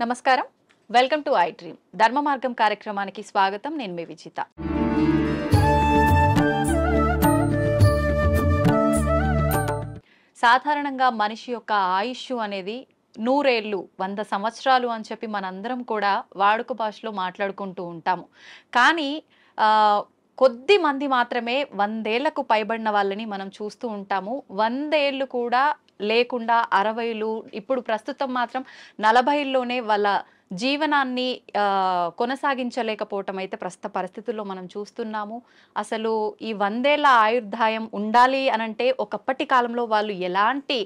నమస్కారం. Welcome to iDream. ధర్మ మార్గం కార్యక్రమానికి స్వాగతం. నేను మీ విజిత. సాధారణంగా మనిషి యొక్క ఆయుష్ అనేది నూరేళ్ళు వంద సంవత్సరాలు అని చెప్పి మనందరం కూడా వాడుక భాషలో మాట్లాడుకుంటూ ఉంటాము. కానీ కొద్ది మంది మాత్రమే వందేళ్ళకు పైబడిన వాళ్ళని మనం చూస్తూ ఉంటాము. వందేళ్ళు కూడా లేకుండా అరవైలు ఇప్పుడు ప్రస్తుతం మాత్రం నలభైల్లోనే వాళ్ళ జీవనాన్ని కొనసాగించలేకపోవటం అయితే ప్రస్తుత పరిస్థితుల్లో మనం చూస్తున్నాము. అసలు ఈ వందేళ్ళ ఆయుర్దాయం ఉండాలి అనంటే ఒకప్పటి కాలంలో వాళ్ళు ఎలాంటి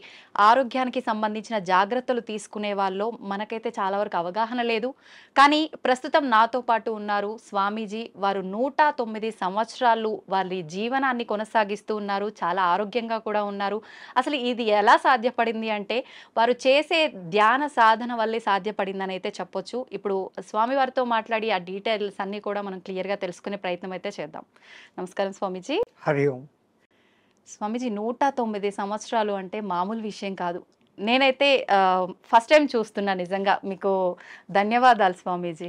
ఆరోగ్యానికి సంబంధించిన జాగ్రత్తలు తీసుకునే వాళ్ళు మనకైతే చాలా వరకు అవగాహన లేదు. కానీ ప్రస్తుతం నాతో పాటు ఉన్నారు స్వామీజీ. వారు నూట తొమ్మిది సంవత్సరాలు వారి జీవనాన్ని కొనసాగిస్తూ ఉన్నారు. చాలా ఆరోగ్యంగా కూడా ఉన్నారు. అసలు ఇది ఎలా సాధ్యపడింది అంటే వారు చేసే ధ్యాన సాధన వల్లే సాధ్యపడిందని అయితే చెప్పొచ్చు. ఇప్పుడు స్వామివారితో మాట్లాడి ఆ డీటెయిల్స్ అన్ని కూడా మనం క్లియర్గా తెలుసుకునే ప్రయత్నం అయితే చేద్దాం. నమస్కారం స్వామీజీ. హరి ఓం. స్వామీజీ నూట తొమ్మిది సంవత్సరాలు అంటే మామూలు విషయం కాదు. నేనైతే ఫస్ట్ టైం చూస్తున్నా నిజంగా. మీకు ధన్యవాదాలు స్వామీజీ.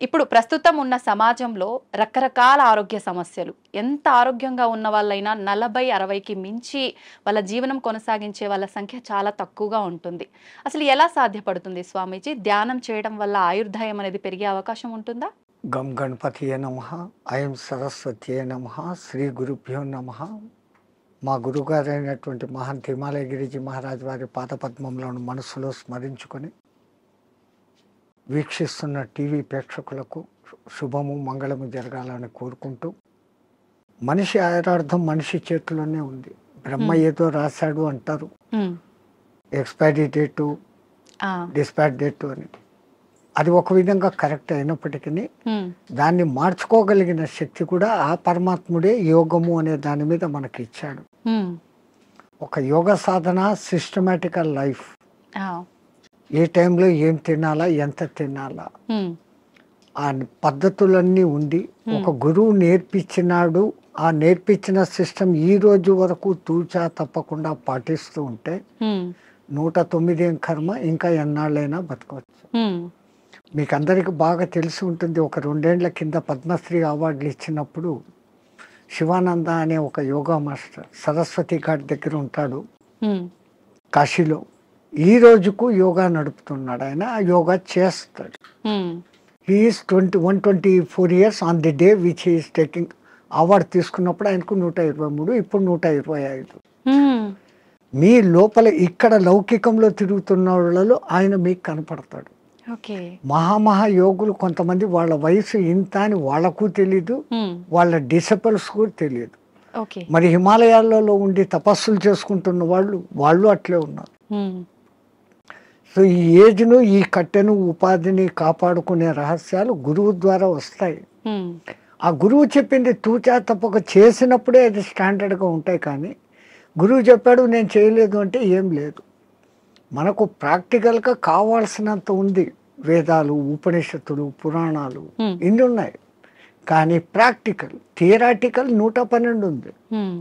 ఇప్పుడు ప్రస్తుతం ఉన్న సమాజంలో రకరకాల ఆరోగ్య సమస్యలు. ఎంత ఆరోగ్యంగా ఉన్న వాళ్ళైనా నలభై అరవైకి మించి వాళ్ళ జీవనం కొనసాగించే వాళ్ళ సంఖ్య చాలా తక్కువగా ఉంటుంది. అసలు ఎలా సాధ్యపడుతుంది స్వామీజీ? ధ్యానం చేయడం వల్ల ఆయుర్దాయం అనేది పెరిగే అవకాశం ఉంటుందా? గం గణపతి నమ అయం సరస్వతి నమ శ్రీ గురుభ్యో నమ. మా గురుగారైనటువంటి మహంత్ హిమాలయ గిరిజీ మహారాజ్ వారి పాదపద్మంలోని మనసులో స్మరించుకొని వీక్షిస్తున్న టీవీ ప్రేక్షకులకు శుభము మంగళము జరగాలని కోరుకుంటూ మనిషి ఆయురార్థం మనిషి చేతిలోనే ఉంది. బ్రహ్మ Hmm. ఏదో రాశాడు అంటారు. ఎక్స్పైరీ డేటు ఆ, డిస్పాచ్ డేటు అని అది ఒక విధంగా కరెక్ట్ అయినప్పటికీ ఉమ్, దాన్ని మార్చుకోగలిగిన శక్తి కూడా ఆ పరమాత్ముడే యోగము అనే దాని మీద మనకి ఇచ్చాడు. ఉమ్, ఒక యోగ సాధన సిస్టమేటికల్ లైఫ్ ఏ టైంలో ఏం తినాలా ఎంత తినాలా? ఆ పద్ధతులన్నీ ఉండి ఒక గురువు నేర్పించినాడు. ఆ నేర్పించిన సిస్టమ్ ఈ రోజు వరకు తూచా తప్పకుండా పాటిస్తూ ఉంటే నూట తొమ్మిది ఏం కర్మ ఇంకా ఎన్నాళ్ళైనా బతకవచ్చు మీకు అందరికి బాగా తెలిసి ఉంటుంది. ఒక రెండేళ్ళ కింద పద్మశ్రీ అవార్డులు ఇచ్చినప్పుడు శివానంద అనే ఒక యోగా మాస్టర్ సరస్వతి ఘాట్ దగ్గర ఉంటాడు. కాశీలో. ఈ రోజుకు యోగా నడుపుతున్నాడు ఆయన యోగా చేస్తాడు. He's twenty one twenty four years on the day which he's taking award తీసుకున్నప్పుడు ఆయనకు నూట ఇరవై మూడు ఇప్పుడు నూట ఇరవై ఐదు. ఉమ్, మీ లోపల ఇక్కడ లౌకికంలో తిరుగుతున్న వాళ్ళలో ఆయన మీకు కనపడతాడు. మహామహా యోగులు కొంతమంది వాళ్ళ వయసు ఇంత అని వాళ్ళకు తెలీదు ఉమ్, వాళ్ళ డిసబుల్స్ కూడా తెలియదు మరి హిమాలయాలలో ఉండి తపస్సులు చేసుకుంటున్న వాళ్ళు వాళ్ళు అట్లే ఉన్నారు. ఉమ్, సో ఈ ఏజ్ను ఈ కట్టెను ఉపాధిని కాపాడుకునే రహస్యాలు గురువు ద్వారా వస్తాయి. ఆ గురువు చెప్పింది తూచా తప్పక చేసినప్పుడే అది స్టాండర్డ్గా ఉంటాయి కానీ గురువు చెప్పాడు నేను చేయలేదు అంటే ఏం లేదు. మనకు ప్రాక్టికల్గా కావాల్సినంత ఉంది. వేదాలు ఉపనిషత్తులు పురాణాలు. ఇన్ని ఉన్నాయి. కానీ ప్రాక్టికల్ థియరాటికల్ నూట పన్నెండు ఉంది.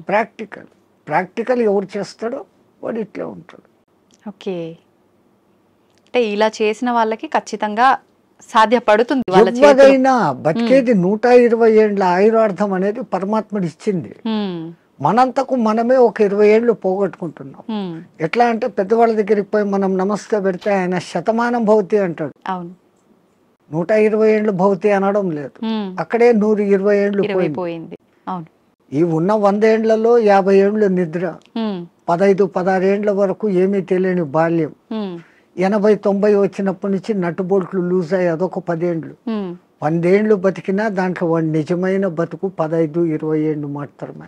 ప్రాక్టికల్. ప్రాక్టికల్ ఎవరు చేస్తాడో వాడు ఇట్లే ఉంటాడు. ఓకే. అంటే ఇలా చేసిన వాళ్ళకి ఖచ్చితంగా సాధ్యపడుతుంది ఎవరైనా బతికేది నూట ఇరవై ఏండ్ల ఆయురార్థం అనేది పరమాత్ముడు ఇచ్చింది. మనంతకు మనమే ఒక ఇరవై ఏళ్ళు పోగొట్టుకుంటున్నాం. ఎట్లా అంటే పెద్దవాళ్ళ దగ్గరికి పోయి మనం నమస్తే పెడితే ఆయన శతమానం భవతి అంటాడు. అవును. నూట ఇరవై ఏళ్ళు భవతి అనడం లేదు. అక్కడే నూరు ఇరవై ఏళ్ళు పోయింది. ఈ ఉన్న వంద ఏండ్లలో యాభై ఏళ్ళు నిద్ర. ఉమ్, పదైదు పదహారేండ్ల వరకు ఏమీ తెలియని బాల్యం. ఎనభై తొంభై వచ్చినప్పటి నుంచి నట్టుబోల్ట్లు లూజ్ అయ్యి అదొక పదేండ్లు. వందేండ్లు బతికినా దాంట్లో వాడి నిజమైన బతుకు పదైదు ఇరవై ఏళ్ళు మాత్రమే.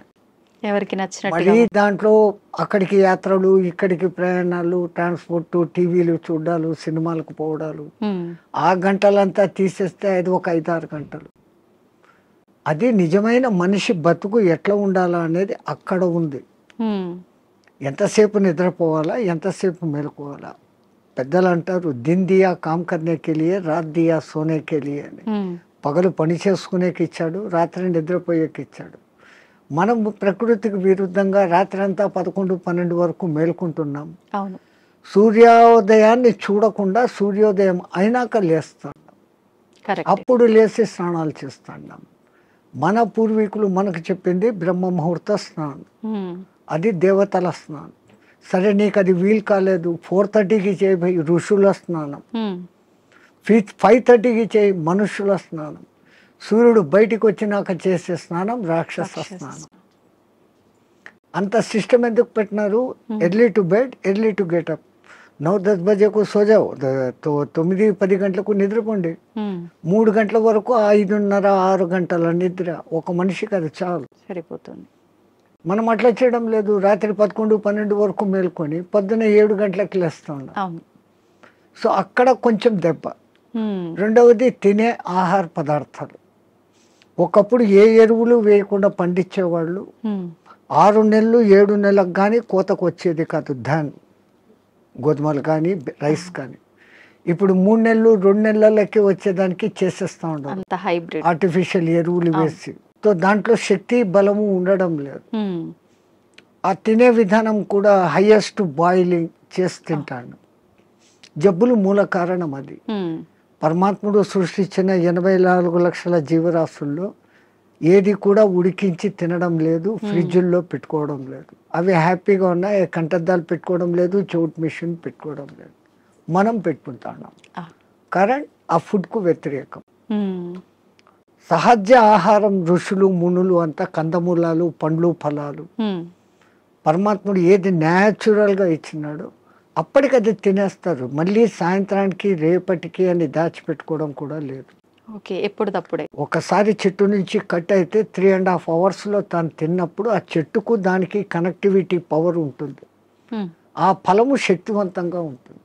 ఎవరికి నచ్చినట్టుగా మరీ దాంట్లో అక్కడికి యాత్రలు ఇక్కడికి ప్రయాణాలు ట్రాన్స్పోర్ట్ టీవీలు చూడాలు సినిమాలకు పోవడాలు. ఆ గంటలంతా తీసేస్తే అది ఒక ఐదారు గంటలు. అది నిజమైన మనిషి బతుకు ఎట్లా ఉండాలా అనేది అక్కడ ఉంది. ఎంతసేపు నిద్రపోవాలా ఎంతసేపు మేలుకోవాలా? పెద్దలు అంటారు దిన్ దియా కామ్ కర్నేకి లియే రాత్ దియా సోనేకి లియే అని. పగలు పని చేసుకునేకి ఇచ్చాడు రాత్రి నిద్రపోయేకి ఇచ్చాడు. మనం ప్రకృతికి విరుద్ధంగా రాత్రి అంతా పదకొండు పన్నెండు వరకు మేల్కుంటున్నాం. అవును. సూర్యోదయాన్ని చూడకుండా సూర్యోదయం అయినాక లేస్తాం. అప్పుడు లేచి స్నానాలు చేస్తాం మన పూర్వీకులు మనకు చెప్పింది బ్రహ్మ ముహూర్త స్నానం అది దేవతల స్నానం. సరే నీకు అది వీలు కాలేదు. ఫోర్ థర్టీకి చేయి ఋషుల స్నానం. ఫైవ్ థర్టీకి చేయి మనుషుల స్నానం. సూర్యుడు బయటికి వచ్చినాక చేసే స్నానం రాక్షస స్నానం. అంత సిస్టమ్ ఎందుకు పెట్టినారు. Early to bed early to get up now దస్ బజేకు సోజావు తొమ్మిది పది గంటలకు నిద్రపోండి. మూడు గంటల వరకు ఐదున్నర ఆరు గంటల నిద్ర. ఒక మనిషికి అది చాలు. సరిపోతుంది. మనం అట్లా చేయడం లేదు. రాత్రి పదకొండు పన్నెండు వరకు మేల్కొని పొద్దున ఏడు గంటలకు లేస్తా. ఉన్నాం అవును. సో అక్కడ కొంచెం దెబ్బ. రెండవది తినే ఆహార పదార్థాలు. ఒకప్పుడు ఏ ఎరువులు వేయకుండా పండించేవాళ్ళు? ఆరు నెలలు ఏడు నెలలకు కానీ కోతకు వచ్చేది కాదు. ధాన్ గోధుమలు కానీ రైస్ కానీ. ఇప్పుడు మూడు నెలలు రెండు నెలలకి వచ్చేదానికి చేసేస్తా హైబ్రిడ్. ఆర్టిఫిషియల్ ఎరువులు వేసి. సో దాంట్లో శక్తి బలము ఉండడం లేదు. ఆ తినే విధానం కూడా హైయెస్ట్ బాయిలింగ్ చేసి తింటాను. జబ్బులు మూల కారణం అది. పరమాత్ముడు సృష్టించిన ఎనభై నాలుగు లక్షల జీవరాశుల్లో ఏది కూడా ఉడికించి తినడం లేదు ఫ్రిడ్జుల్లో పెట్టుకోవడం లేదు. అవి హ్యాపీగా ఉన్నాయి కంటద్దాలు పెట్టుకోవడం లేదు చౌట్ మిషన్ పెట్టుకోవడం లేదు. మనం పెట్టుకుంటున్నాం ఆ, కరెంట్ ఆ ఫుడ్కు వ్యతిరేకం. సహజ ఆహారం ఋషులు మునులు అంతా కందమూలాలు పండ్లు ఫలాలు. పరమాత్ముడు ఏది న్యాచురల్గా ఇచ్చినాడో అప్పటికది తినేస్తారు. మళ్ళీ సాయంత్రానికి రేపటికి అని దాచిపెట్టుకోవడం కూడా లేదు. ఓకే ఎప్పుడు తప్పుడే ఒకసారి చెట్టు నుంచి కట్ అయితే త్రీ అండ్ హాఫ్ అవర్స్లో తాను తిన్నప్పుడు ఆ చెట్టుకు దానికి కనెక్టివిటీ పవర్ ఉంటుంది. ఆ ఫలము శక్తివంతంగా ఉంటుంది.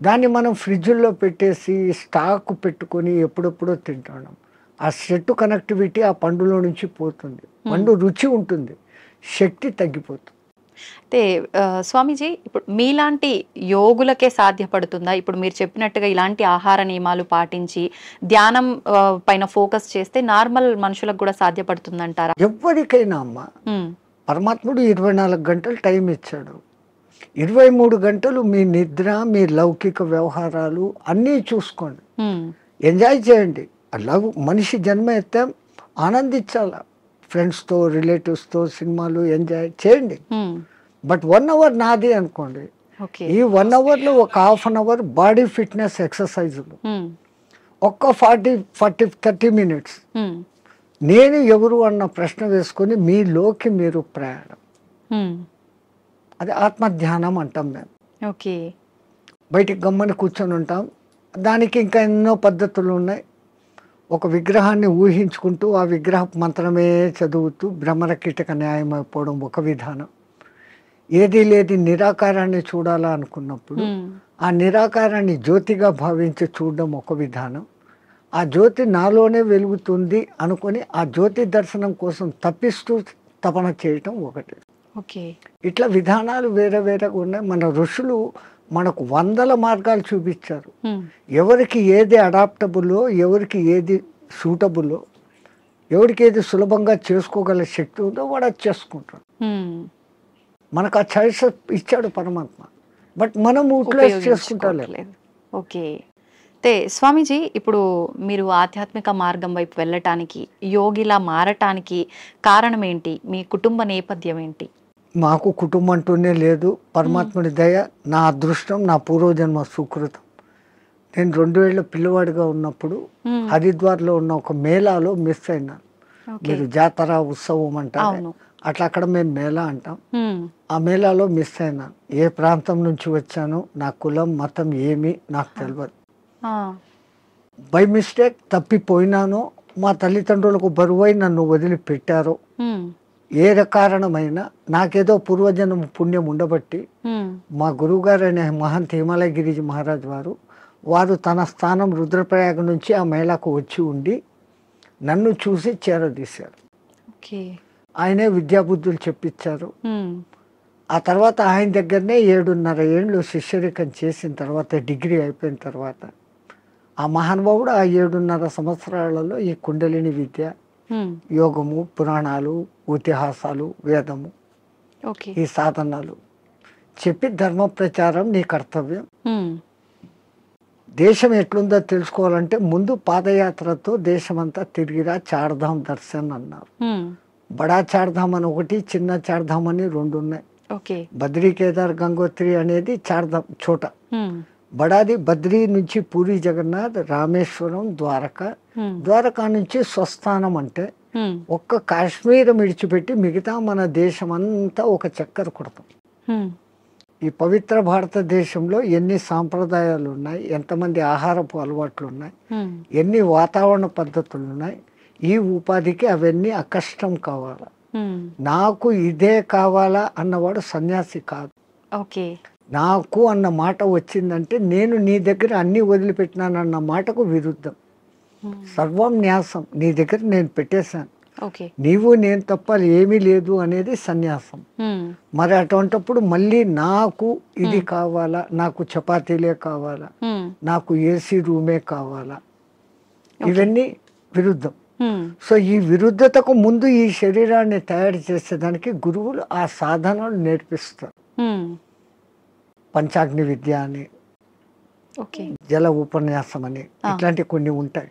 దాన్ని మనం ఫ్రిడ్జ్లో పెట్టేసి స్టాక్ పెట్టుకొని ఎప్పుడెప్పుడో తింటున్నాం ఆ చెట్టు కనెక్టివిటీ ఆ పండులో నుంచి పోతుంది. పండు రుచి ఉంటుంది. శక్తి తగ్గిపోతుంది. అయితే స్వామీజీ ఇప్పుడు మీలాంటి యోగులకే సాధ్యపడుతుందా? ఇప్పుడు మీరు చెప్పినట్టుగా ఇలాంటి ఆహార నియమాలు పాటించి ధ్యానం పైన ఫోకస్ చేస్తే నార్మల్ మనుషులకు కూడా సాధ్యపడుతుందంటారా? ఎవరికైనా అమ్మ ఉమ్, పరమాత్ముడు ఇరవై నాలుగు గంటలు టైం ఇచ్చాడు. ఇరవై మూడు గంటలు మీ నిద్ర మీ లౌకిక వ్యవహారాలు అన్నీ చూసుకోండి. ఉమ్, ఎంజాయ్ చేయండి. లవ్ మనిషి జన్మ ఎత్తాం ఆనందించాల. ఫ్రెండ్స్తో రిలేటివ్స్తో సినిమాలు ఎంజాయ్ చేయండి. బట్ వన్ అవర్ నాది అనుకోండి. ఈ వన్ అవర్లో ఒక half an hour body fitness ఎక్సర్సైజులు. ఒక్క ఫార్టీ ఫార్టీ థర్టీ మినిట్స్. నేను ఎవరు అన్న ప్రశ్న వేసుకొని మీలోకి మీరు ప్రయాణం. అది ఆత్మధ్యానం అంటాం మేము. ఓకే. బయటికి గమ్మని కూర్చొని ఉంటాం. దానికి ఇంకా ఎన్నో పద్ధతులు ఉన్నాయి. ఒక విగ్రహాన్ని ఊహించుకుంటూ ఆ విగ్రహ మంత్రమే చదువుతూ భ్రమర కీటక న్యాయం అయిపోవడం ఒక విధానం. ఏది లేది నిరాకారాన్ని చూడాలా అనుకున్నప్పుడు ఆ నిరాకారాన్ని జ్యోతిగా భావించి చూడడం ఒక విధానం. ఆ జ్యోతి నాలోనే వెలుగుతుంది అనుకొని ఆ జ్యోతి దర్శనం కోసం తప్పిస్తూ తపన చేయటం ఒకటి. ఓకే. ఇట్లా విధానాలు వేరే వేరేగా ఉన్నాయి. మన ఋషులు మనకు వందల మార్గాలు చూపించారు. ఎవరికి ఏది అడాప్టబుల్లో ఎవరికి ఏది సూటబుల్లో ఎవరికి ఏది సులభంగా చేసుకోగల శక్తి ఉందో వాడు అది చేసుకుంటాడు. మనకు ఆ చాయిస్ ఇచ్చాడు పరమాత్మ. బట్ మనం యూటిలైజ్ చేసుకుంటాం. ఓకే. అయితే స్వామీజీ ఇప్పుడు మీరు ఆధ్యాత్మిక మార్గం వైపు వెళ్ళటానికి యోగిలా మారటానికి కారణం ఏంటి? మీ కుటుంబ నేపథ్యం ఏంటి? మాకు కుటుంబం అంటూనే లేదు. పరమాత్ముడి దయ నా అదృష్టం నా పూర్వజన్మ సుకృతం. నేను రెండు ఏళ్ళ పిల్లవాడిగా ఉన్నప్పుడు హరిద్వార్లో ఉన్న ఒక మేళాలో మిస్ అయినాను మీరు జాతర ఉత్సవం అంటారు అట్లా అక్కడ మేము మేళా అంటాం. ఆ మేళాలో మిస్ అయినా. ఏ ప్రాంతం నుంచి వచ్చానో నా కులం మతం ఏమి నాకు తెలియదు బై మిస్టేక్ తప్పిపోయినానో మా తల్లిదండ్రులకు బరువై నన్ను వదిలిపెట్టారో ఏ కారణమైనా నాకేదో పూర్వజన్మ పుణ్యం ఉండబట్టి మా గురువుగారు అనే మహంత్ హిమాలయ గిరిజి మహారాజ్ వారు వారు తన స్థానం రుద్రప్రయాగ నుంచి ఆ మేళాకు వచ్చి ఉండి నన్ను చూసి చేరదీశారు. ఆయనే విద్యాబుద్ధులు చెప్పించారు. ఆ తర్వాత ఆయన దగ్గరనే ఏడున్నర ఏళ్ళు శిష్యరికం చేసిన తర్వాత డిగ్రీ అయిపోయిన తర్వాత ఆ మహానుభావుడు ఆ ఏడున్నర సంవత్సరాలలో ఈ కుండలిని విద్య యోగము పురాణాలు ఇతిహాసాలు వేదము ఓకే. ఈ సాధనాలు. చెప్పి ధర్మ ప్రచారం నీ కర్తవ్యం. దేశం ఎట్లుందో తెలుసుకోవాలంటే ముందు పాదయాత్రతో దేశమంతా తిరిగిరా చార్ధామ్ దర్శన్ అన్నారు. బడా చార్ధామ్ అని ఒకటి చిన్న చార్ధామ్ అని రెండు ఉన్నాయి. ఓకే. బద్రీ కేదార్ గంగోత్రి అనేది చార్ధామ్ చోట. బడాది బద్రీ నుంచి పూరి జగన్నాథ్ రామేశ్వరం ద్వారక. ద్వారకా నుంచి స్వస్థానం అంటే ఒక్క కాశ్మీర్ విడిచిపెట్టి మిగతా మన దేశం అంతా ఒక చక్కర కొడతాం. ఈ పవిత్ర భారతదేశంలో ఎన్ని సాంప్రదాయాలు ఉన్నాయి ఎంతమంది ఆహారపు అలవాట్లు ఉన్నాయి ఎన్ని వాతావరణ పద్ధతులు ఉన్నాయి ఈ ఉపాధికి అవన్నీ అకష్టం కావాలా? నాకు ఇదే కావాలా అన్నవాడు సన్యాసి కాదు. ఓకే. నాకు అన్న మాట వచ్చిందంటే నేను నీ దగ్గర అన్ని వదిలిపెట్టినానన్న మాటకు విరుద్ధం. సర్వం న్యాసం నీ దగ్గర నేను పెట్టేశాను. నీవు నేను తప్ప ఏమీ లేదు అనేది సన్యాసం. మరి అటువంటప్పుడు మళ్ళీ నాకు ఇది కావాలా? నాకు చపాతీలే కావాలా? నాకు ఏసీ రూమే కావాలా? ఇవన్నీ విరుద్ధం. సో ఈ విరుద్ధతకు ముందు ఈ శరీరాన్ని తయారు చేసేదానికి గురువులు ఆ సాధనలు నేర్పిస్తారు. పంచాగ్ని విద్య అని జల ఉపన్యాసం అని ఇట్లాంటి కొన్ని ఉంటాయి.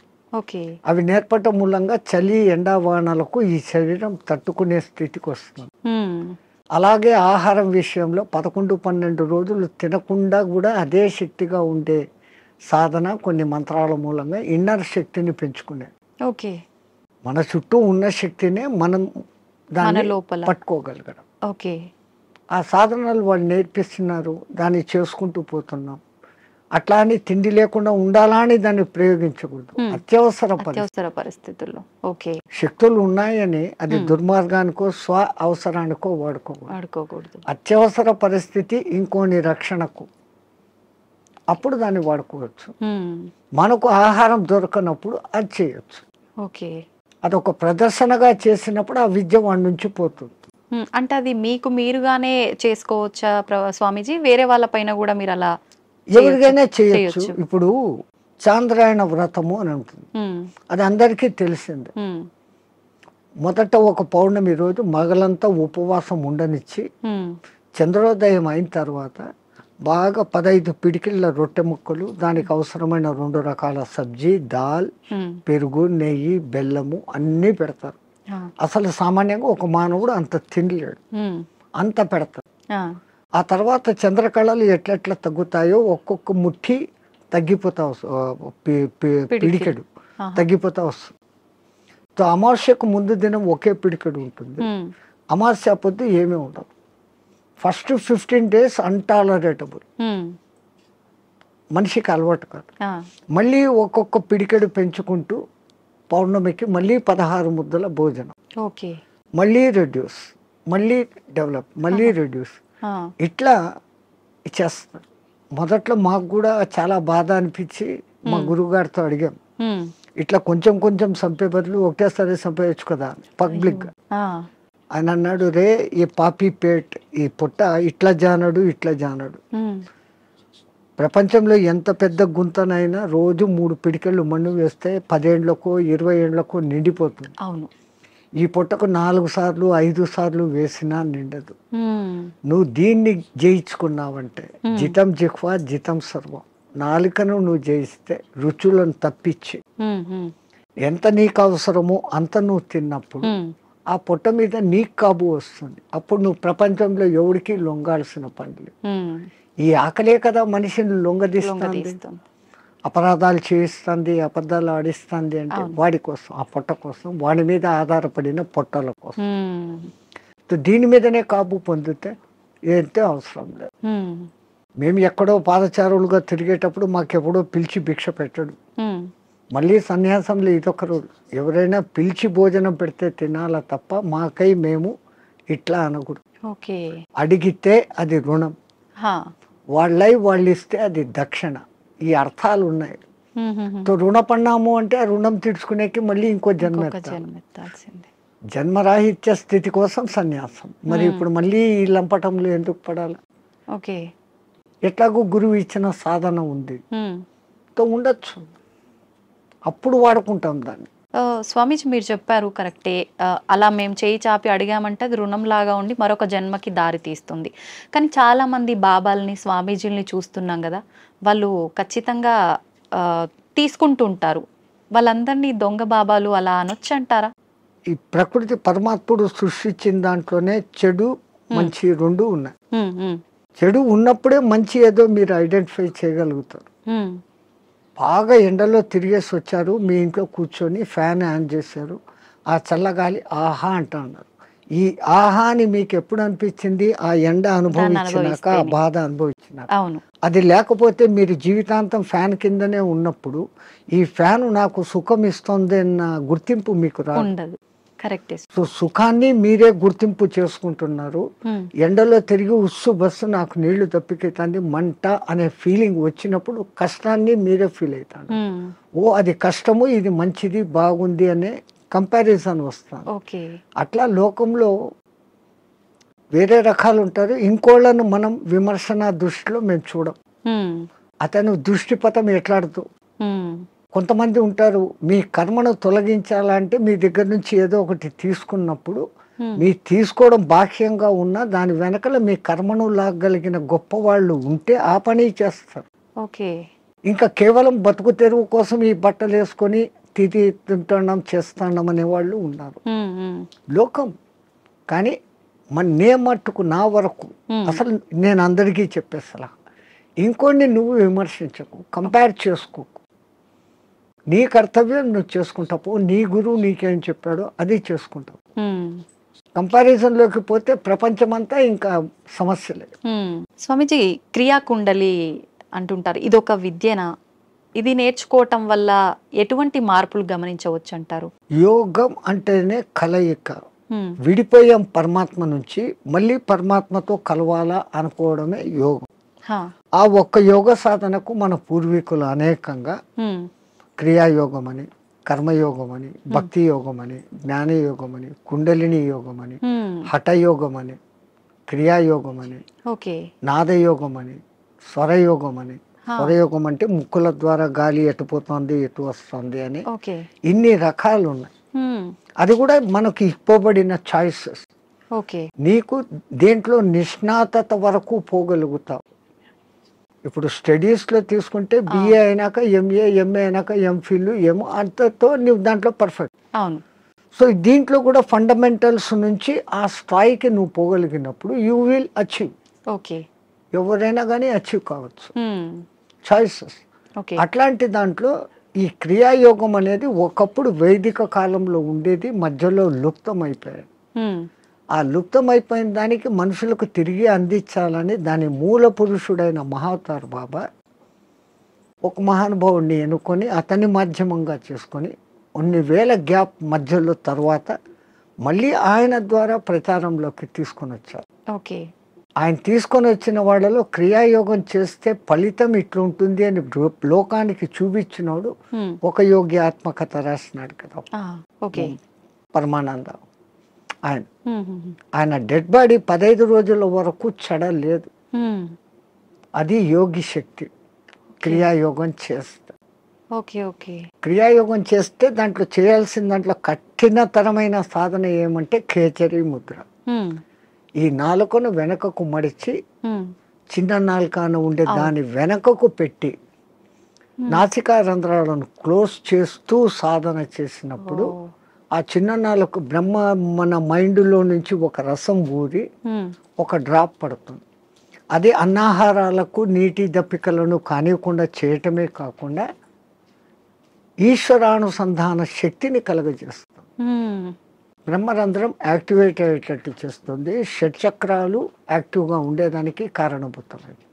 అవి నేర్పటం మూలంగా చలి ఎండావానలకు ఈ శరీరం తట్టుకునే స్థితికి వస్తుంది. అలాగే ఆహారం విషయంలో పదకొండు పన్నెండు రోజులు తినకుండా కూడా అదే శక్తిగా ఉండే సాధన కొన్ని మంత్రాల మూలంగా ఇన్నర్ శక్తిని పెంచుకునే. ఓకే. మన చుట్టూ ఉన్న శక్తినే మనం దాన్ని లోపల. పట్టుకోగలగడం. ఓకే. ఆ సాధనలు వాళ్ళు నేర్పిస్తున్నారు దాన్ని చేసుకుంటూ పోతున్నాం. అట్లా అని తిండి లేకుండా ఉండాలా అని దాన్ని ప్రయోగించకూడదు. అత్యవసర అత్యవసర పరిస్థితుల్లో. ఓకే. శక్తులు ఉన్నాయని అది దుర్మార్గానికో స్వ అవసరానికో వాడుకోకూడదు. వాడుకోకూడదు. అత్యవసర పరిస్థితి ఇంకోని రక్షణకు. అప్పుడు దాన్ని వాడుకోవచ్చు. మనకు ఆహారం దొరకనప్పుడు అది చేయొచ్చు. ఓకే. అదొక ప్రదర్శనగా చేసినప్పుడు ఆ విద్య వాడి నుంచి పోతుంది. అంటే అది మీకు మీరుగానే చేసుకోవచ్చా స్వామీజీ? వేరే వాళ్ళ పైన కూడా మీరు అలా ఎవరికైనా చేయొచ్చు. ఇప్పుడు చాంద్రాయణ వ్రతము అని ఉంటుంది. అది అందరికీ తెలిసిందే. మొదట ఒక పౌర్ణమి రోజు మగలంతా ఉపవాసం ఉండనిచ్చి చంద్రోదయం అయిన తర్వాత బాగా పదైదు పిడికిళ్ళ రొట్టె ముక్కలు దానికి అవసరమైన రెండు రకాల సబ్జీ దాల్ పెరుగు నెయ్యి బెల్లము అన్నీ పెడతారు. అసలు సామాన్యంగా ఒక మానవుడు అంత తినలేడు. అంత పెడతారు. ఆ, తర్వాత చంద్రకళలు ఎట్లెట్లా తగ్గుతాయో ఒక్కొక్క ముఠి తగ్గిపోతా పిడికెడు. తగ్గిపోతా వస్తుంది. సో అమావాస్యకు ముందు దినం ఒకే పిడికెడు ఉంటుంది. అమావాస్య పొద్దు ఏమీ ఉండదు. First fifteen days untolerable. ఉమ్, మనిషికి అలవాటు కాదు. మళ్ళీ ఒక్కొక్క పిడికెడు పెంచుకుంటూ పౌర్ణమికి మళ్ళీ పదహారు ముద్దల భోజనం. ఓకే. మళ్ళీ రెడ్యూస్. మళ్ళీ డెవలప్. మళ్ళీ రెడ్యూస్. ఇట్లా చేస్తారు మొదట్లో మాకు కూడా చాలా బాధ అనిపించి మా గురువుగారితో అడిగాం. ఇట్లా కొంచెం కొంచెం చంపే బదులు ఒకటేసారి చంపేయచ్చు కదా పబ్లిక్ ఆయన అన్నాడు రే ఈ పాపీ పేట్ ఈ పుట్ట ఇట్లా జానడు ఇట్లా జానడు. ప్రపంచంలో ఎంత పెద్ద గుంతనైనా రోజు మూడు పిడికెళ్ళు మన్ను వేస్తే పదేండ్లకో ఇరవై ఏండ్లకో నిండిపోతుంది. అవును. ఈ పుట్టకు నాలుగు సార్లు ఐదు సార్లు వేసినా నిండదు. నువ్వు దీన్ని జయించుకున్నావంటే జితం జిహ్వా జితం సర్వం. నాలుకను నువ్వు జయిస్తే రుచులను తప్పించి. ఎంత నీకు అవసరమో అంత నువ్వు తిన్నప్పుడు ఆ పొట్ట మీద నీకు కాబు వస్తుంది. అప్పుడు నువ్వు ప్రపంచంలో ఎవరికి లొంగాల్సిన పని లేదు. ఉమ్, ఈ ఆకలే కదా మనిషిని లొంగదీస్తుంది. అపరాధాలు చేయిస్తుంది అబద్ధాలు ఆడిస్తుంది అంటే. వాడి కోసం ఆ పొట్ట కోసం వాడి మీద ఆధారపడిన పొట్టల కోసం. దీని మీదనే కాపు పొందితే ఏంటే అవసరం లేదు. మేము ఎక్కడో పాదచారులుగా తిరిగేటప్పుడు మాకెప్పుడో పిలిచి భిక్ష పెట్టడు. మళ్ళీ సన్యాసంలో ఇదొక రూల్. ఎవరైనా పిలిచి భోజనం పెడితే తినాలా తప్ప మాకై మేము ఇట్లా అనకూడదు. ఓకే. అడిగితే అది రుణం. వాళ్ళై వాళ్ళు ఇస్తే అది దక్షిణ. ఈ అర్థాలు ఉన్నాయి. రుణపడినాము అంటే రుణం తీర్చుకునేకి మళ్ళీ ఇంకో జన్మ ఎత్తాల్సిందే. జన్మరాహిత్య స్థితి కోసం సన్యాసం. మరి ఇప్పుడు మళ్ళీ ఈ లంపటంలో ఎందుకు పడాలి? ఓకే. ఎట్లాగో గురువు ఇచ్చిన సాధన ఉంది. తో ఉండొచ్చు. అప్పుడు వాడుకుంటాం దాన్ని. స్వామీజీ మీరు చెప్పారు కరెక్టే. అలా మేము చేయి చాపి అడిగామంటే అది రుణం లాగా ఉండి మరొక జన్మకి దారి తీస్తుంది. కానీ చాలా మంది బాబాల్ని స్వామీజీల్ని చూస్తున్నాం కదా వాళ్ళు ఖచ్చితంగా తీసుకుంటుంటారు. వాళ్ళందరినీ దొంగ బాబాలు అలా అనొచ్చు అంటారా? ఈ ప్రకృతి పరమాత్ముడు సృష్టించిన దాంట్లోనే చెడు మంచి రెండు ఉన్నాయి. చెడు ఉన్నప్పుడే మంచి ఏదో మీరు ఐడెంటిఫై చేయగలుగుతారు. బాగా ఎండలో తిరిగేసి వచ్చారు. మీ ఇంట్లో కూర్చొని ఫ్యాన్ ఆన్ చేశారు. ఆ చల్లగాలి ఆహా అంటున్నారు. ఈ ఆహా అని మీకు ఎప్పుడు అనిపించింది? ఆ ఎండ అనుభవించినాక ఆ. బాధ అనుభవించినాక. అది లేకపోతే మీరు జీవితాంతం ఫ్యాన్ కిందనే ఉన్నప్పుడు ఈ ఫ్యాన్ నాకు సుఖం ఇస్తుంది అన్న గుర్తింపు మీకు రాదు? కరెక్టే సో సుఖాన్ని మీరే గుర్తింపు చేసుకుంటున్నారు. ఎండలో తిరిగి ఉస్సు బస్సు నాకు నీళ్ళు తప్పికెత్తంది. మంట అనే ఫీలింగ్ వచ్చినప్పుడు కష్టాన్ని మీరే ఫీల్ అవుతాను ఓ అది కష్టము ఇది మంచిది బాగుంది అనే కంపారిజన్ వస్తాను. అట్లా లోకంలో వేరే రకాలు ఉంటారు. ఇంకోళ్ళను మనం విమర్శన దృష్టిలో మేము చూడం. అతను దృష్టిపథం ఎట్లాడుతూ కొంతమంది ఉంటారు మీ కర్మను తొలగించాలంటే మీ దగ్గర నుంచి ఏదో ఒకటి తీసుకున్నప్పుడు మీ తీసుకోవడం బాహ్యంగా ఉన్న దాని వెనకల మీ కర్మను లాగలిగిన గొప్ప వాళ్ళు ఉంటే ఆ పని చేస్తారు. ఓకే. ఇంకా కేవలం బతుకు తెరువు కోసం ఈ బట్టలు వేసుకొని తిది తింటున్నాం చేస్తున్నాం అనే వాళ్ళు ఉన్నారు లోకం. కానీ మన నే మట్టుకు నా వరకు అసలు నేను అందరికీ చెప్పేసలా ఇంకొన్ని నువ్వు విమర్శించకు కంపేర్ చేసుకోకు. నీ కర్తవ్యం నువ్వు చేసుకుంటావు నీ గురువు నీకేం చెప్పాడో అది చేసుకుంటావు. కంపారిజన్లోకి పోతే ప్రపంచమంతా ఇంకా సమస్యలే. స్వామీజీ క్రియాకుండలి అంటుంటారు ఇది ఒక విద్యనా ఇది నేర్చుకోవటం వల్ల ఎటువంటి మార్పులు గమనించవచ్చు అంటారు యోగం అంటేనే కలయిక. విడిపోయాం పరమాత్మ నుంచి మళ్ళీ పరమాత్మతో కలవాలా అనుకోవడమే యోగం. ఆ ఒక్క యోగ సాధనకు మన పూర్వీకులు అనేకంగా. క్రియాయోగం అని కర్మయోగం అని భక్తి యోగం అని జ్ఞానయోగం అని కుండలిని యోగం అని మ్మ్. హఠయోగం అని క్రియాయోగం అని నాదయోగం అని స్వరయోగం అని. స్వరయోగం అంటే ముక్కుల ద్వారా గాలి ఎటు పోతుంది ఎటు వస్తుంది అని. ఇన్ని రకాలు ఉన్నాయి మ్మ్. అది కూడా మనకి ఇవ్వబడిన చాయిసెస్. ఓకే. నీకు దేంట్లో నిష్ణాతత వరకు పోగలుగుతావు. ఇప్పుడు స్టడీస్లో తీసుకుంటే బిఏ అయినాక ఎంఏ ఎంఏ అయినాక ఎంఫిల్ ఎం అంతతో నువ్వు దాంట్లో పర్ఫెక్ట్ అవును. సో దీంట్లో కూడా ఫండమెంటల్స్ నుంచి ఆ స్థాయికి నువ్వు పోగలిగినప్పుడు యూ విల్ అచీవ్ ఓకే. ఎవరైనా కానీ అచీవ్ కావచ్చు. చాయిసెస్ అట్లాంటి దాంట్లో ఈ క్రియాయోగం అనేది ఒకప్పుడు వైదిక కాలంలో ఉండేది మధ్యలో లుప్తమైపోయాయి. మ్మ్. ఆ లుప్తమైపోయిన దానికి మనుషులకు తిరిగి అందించాలని దాని మూల పురుషుడైన మహావతార్ బాబా ఒక మహానుభావుడిని ఎన్నుకొని అతని మాధ్యమంగా చేసుకొని కొన్ని వేల గ్యాప్ మధ్యలో తర్వాత మళ్ళీ ఆయన ద్వారా ప్రచారంలోకి తీసుకొని వచ్చారు. ఓకే. ఆయన తీసుకొని వచ్చిన వాళ్ళలో క్రియాయోగం చేస్తే ఫలితం ఇట్లుంటుంది అని లోకానికి చూపించినోడు. ఒక యోగి ఆత్మకథ రాసినాడు కదా. పరమానంద. ఆయన. ఆయన డెడ్ బాడీ పదహైదు రోజుల వరకు చెడలేదు మ్మ్. అది యోగి శక్తి క్రియాయోగం చేస్తే ఓకే ఓకే క్రియాయోగం చేస్తే దాంట్లో చేయాల్సిన దాంట్లో కఠినతరమైన సాధన ఏమంటే కేచరి ముద్ర. ఈ నాలుకను వెనకకు మడిచి. చిన్న నాలుకను ఉండే దాని వెనకకు పెట్టి నాసికా రంధ్రాలను క్లోజ్ చేస్తూ సాధన చేసినప్పుడు. ఆ చిన్న నాలుక బ్రహ్మ మన మైండ్లో నుంచి ఒక రసం ఊరి. ఒక డ్రాప్ పడుతుంది. అది అన్నాహారాలకు నీటి దప్పికలను కానివ్వకుండా చేయటమే కాకుండా ఈశ్వరానుసంధాన శక్తిని కలగజేస్తుంది. బ్రహ్మరంధ్రం యాక్టివేట్ అయ్యేటట్టు చేస్తుంది. షట్చక్రాలు యాక్టివ్గా ఉండేదానికి కారణభూతమైంది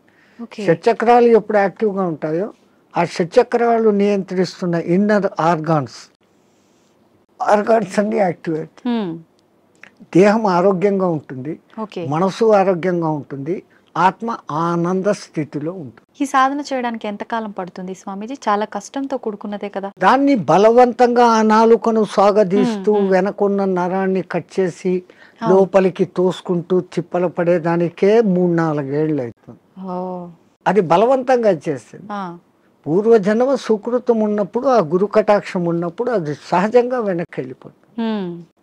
ఓకే. షట్చక్రాలు ఎప్పుడు యాక్టివ్గా ఉంటాయో ఆ షట్చక్రాలు నియంత్రిస్తున్న ఇన్నర్ ఆర్గాన్స్ ఆర్గాన్స్ అన్ని యాక్టివేట్. దేహం ఆరోగ్యంగా ఉంటుంది. మనసు ఆరోగ్యంగా ఉంటుంది. ఆత్మ ఆనంద స్థితిలో ఉంటుంది. ఈ సాధన చేయడానికి ఎంత కాలం పడుతుంది స్వామీజీ? చాలా కష్టంతో కూడుకున్నదే కదా. దాన్ని బలవంతంగా ఆ నాలుకను సాగదీస్తూ వెనకున్న నరాన్ని కట్ చేసి లోపలికి తోసుకుంటూ తిప్పల పడేదానికే మూడు నాలుగేళ్ళు అవుతుంది. అది బలవంతంగా చేసింది. ఆ, పూర్వజన్మ సుకృతం ఉన్నప్పుడు ఆ గురు కటాక్షం ఉన్నప్పుడు అది సహజంగా వెనక్కి వెళ్ళిపోతుంది.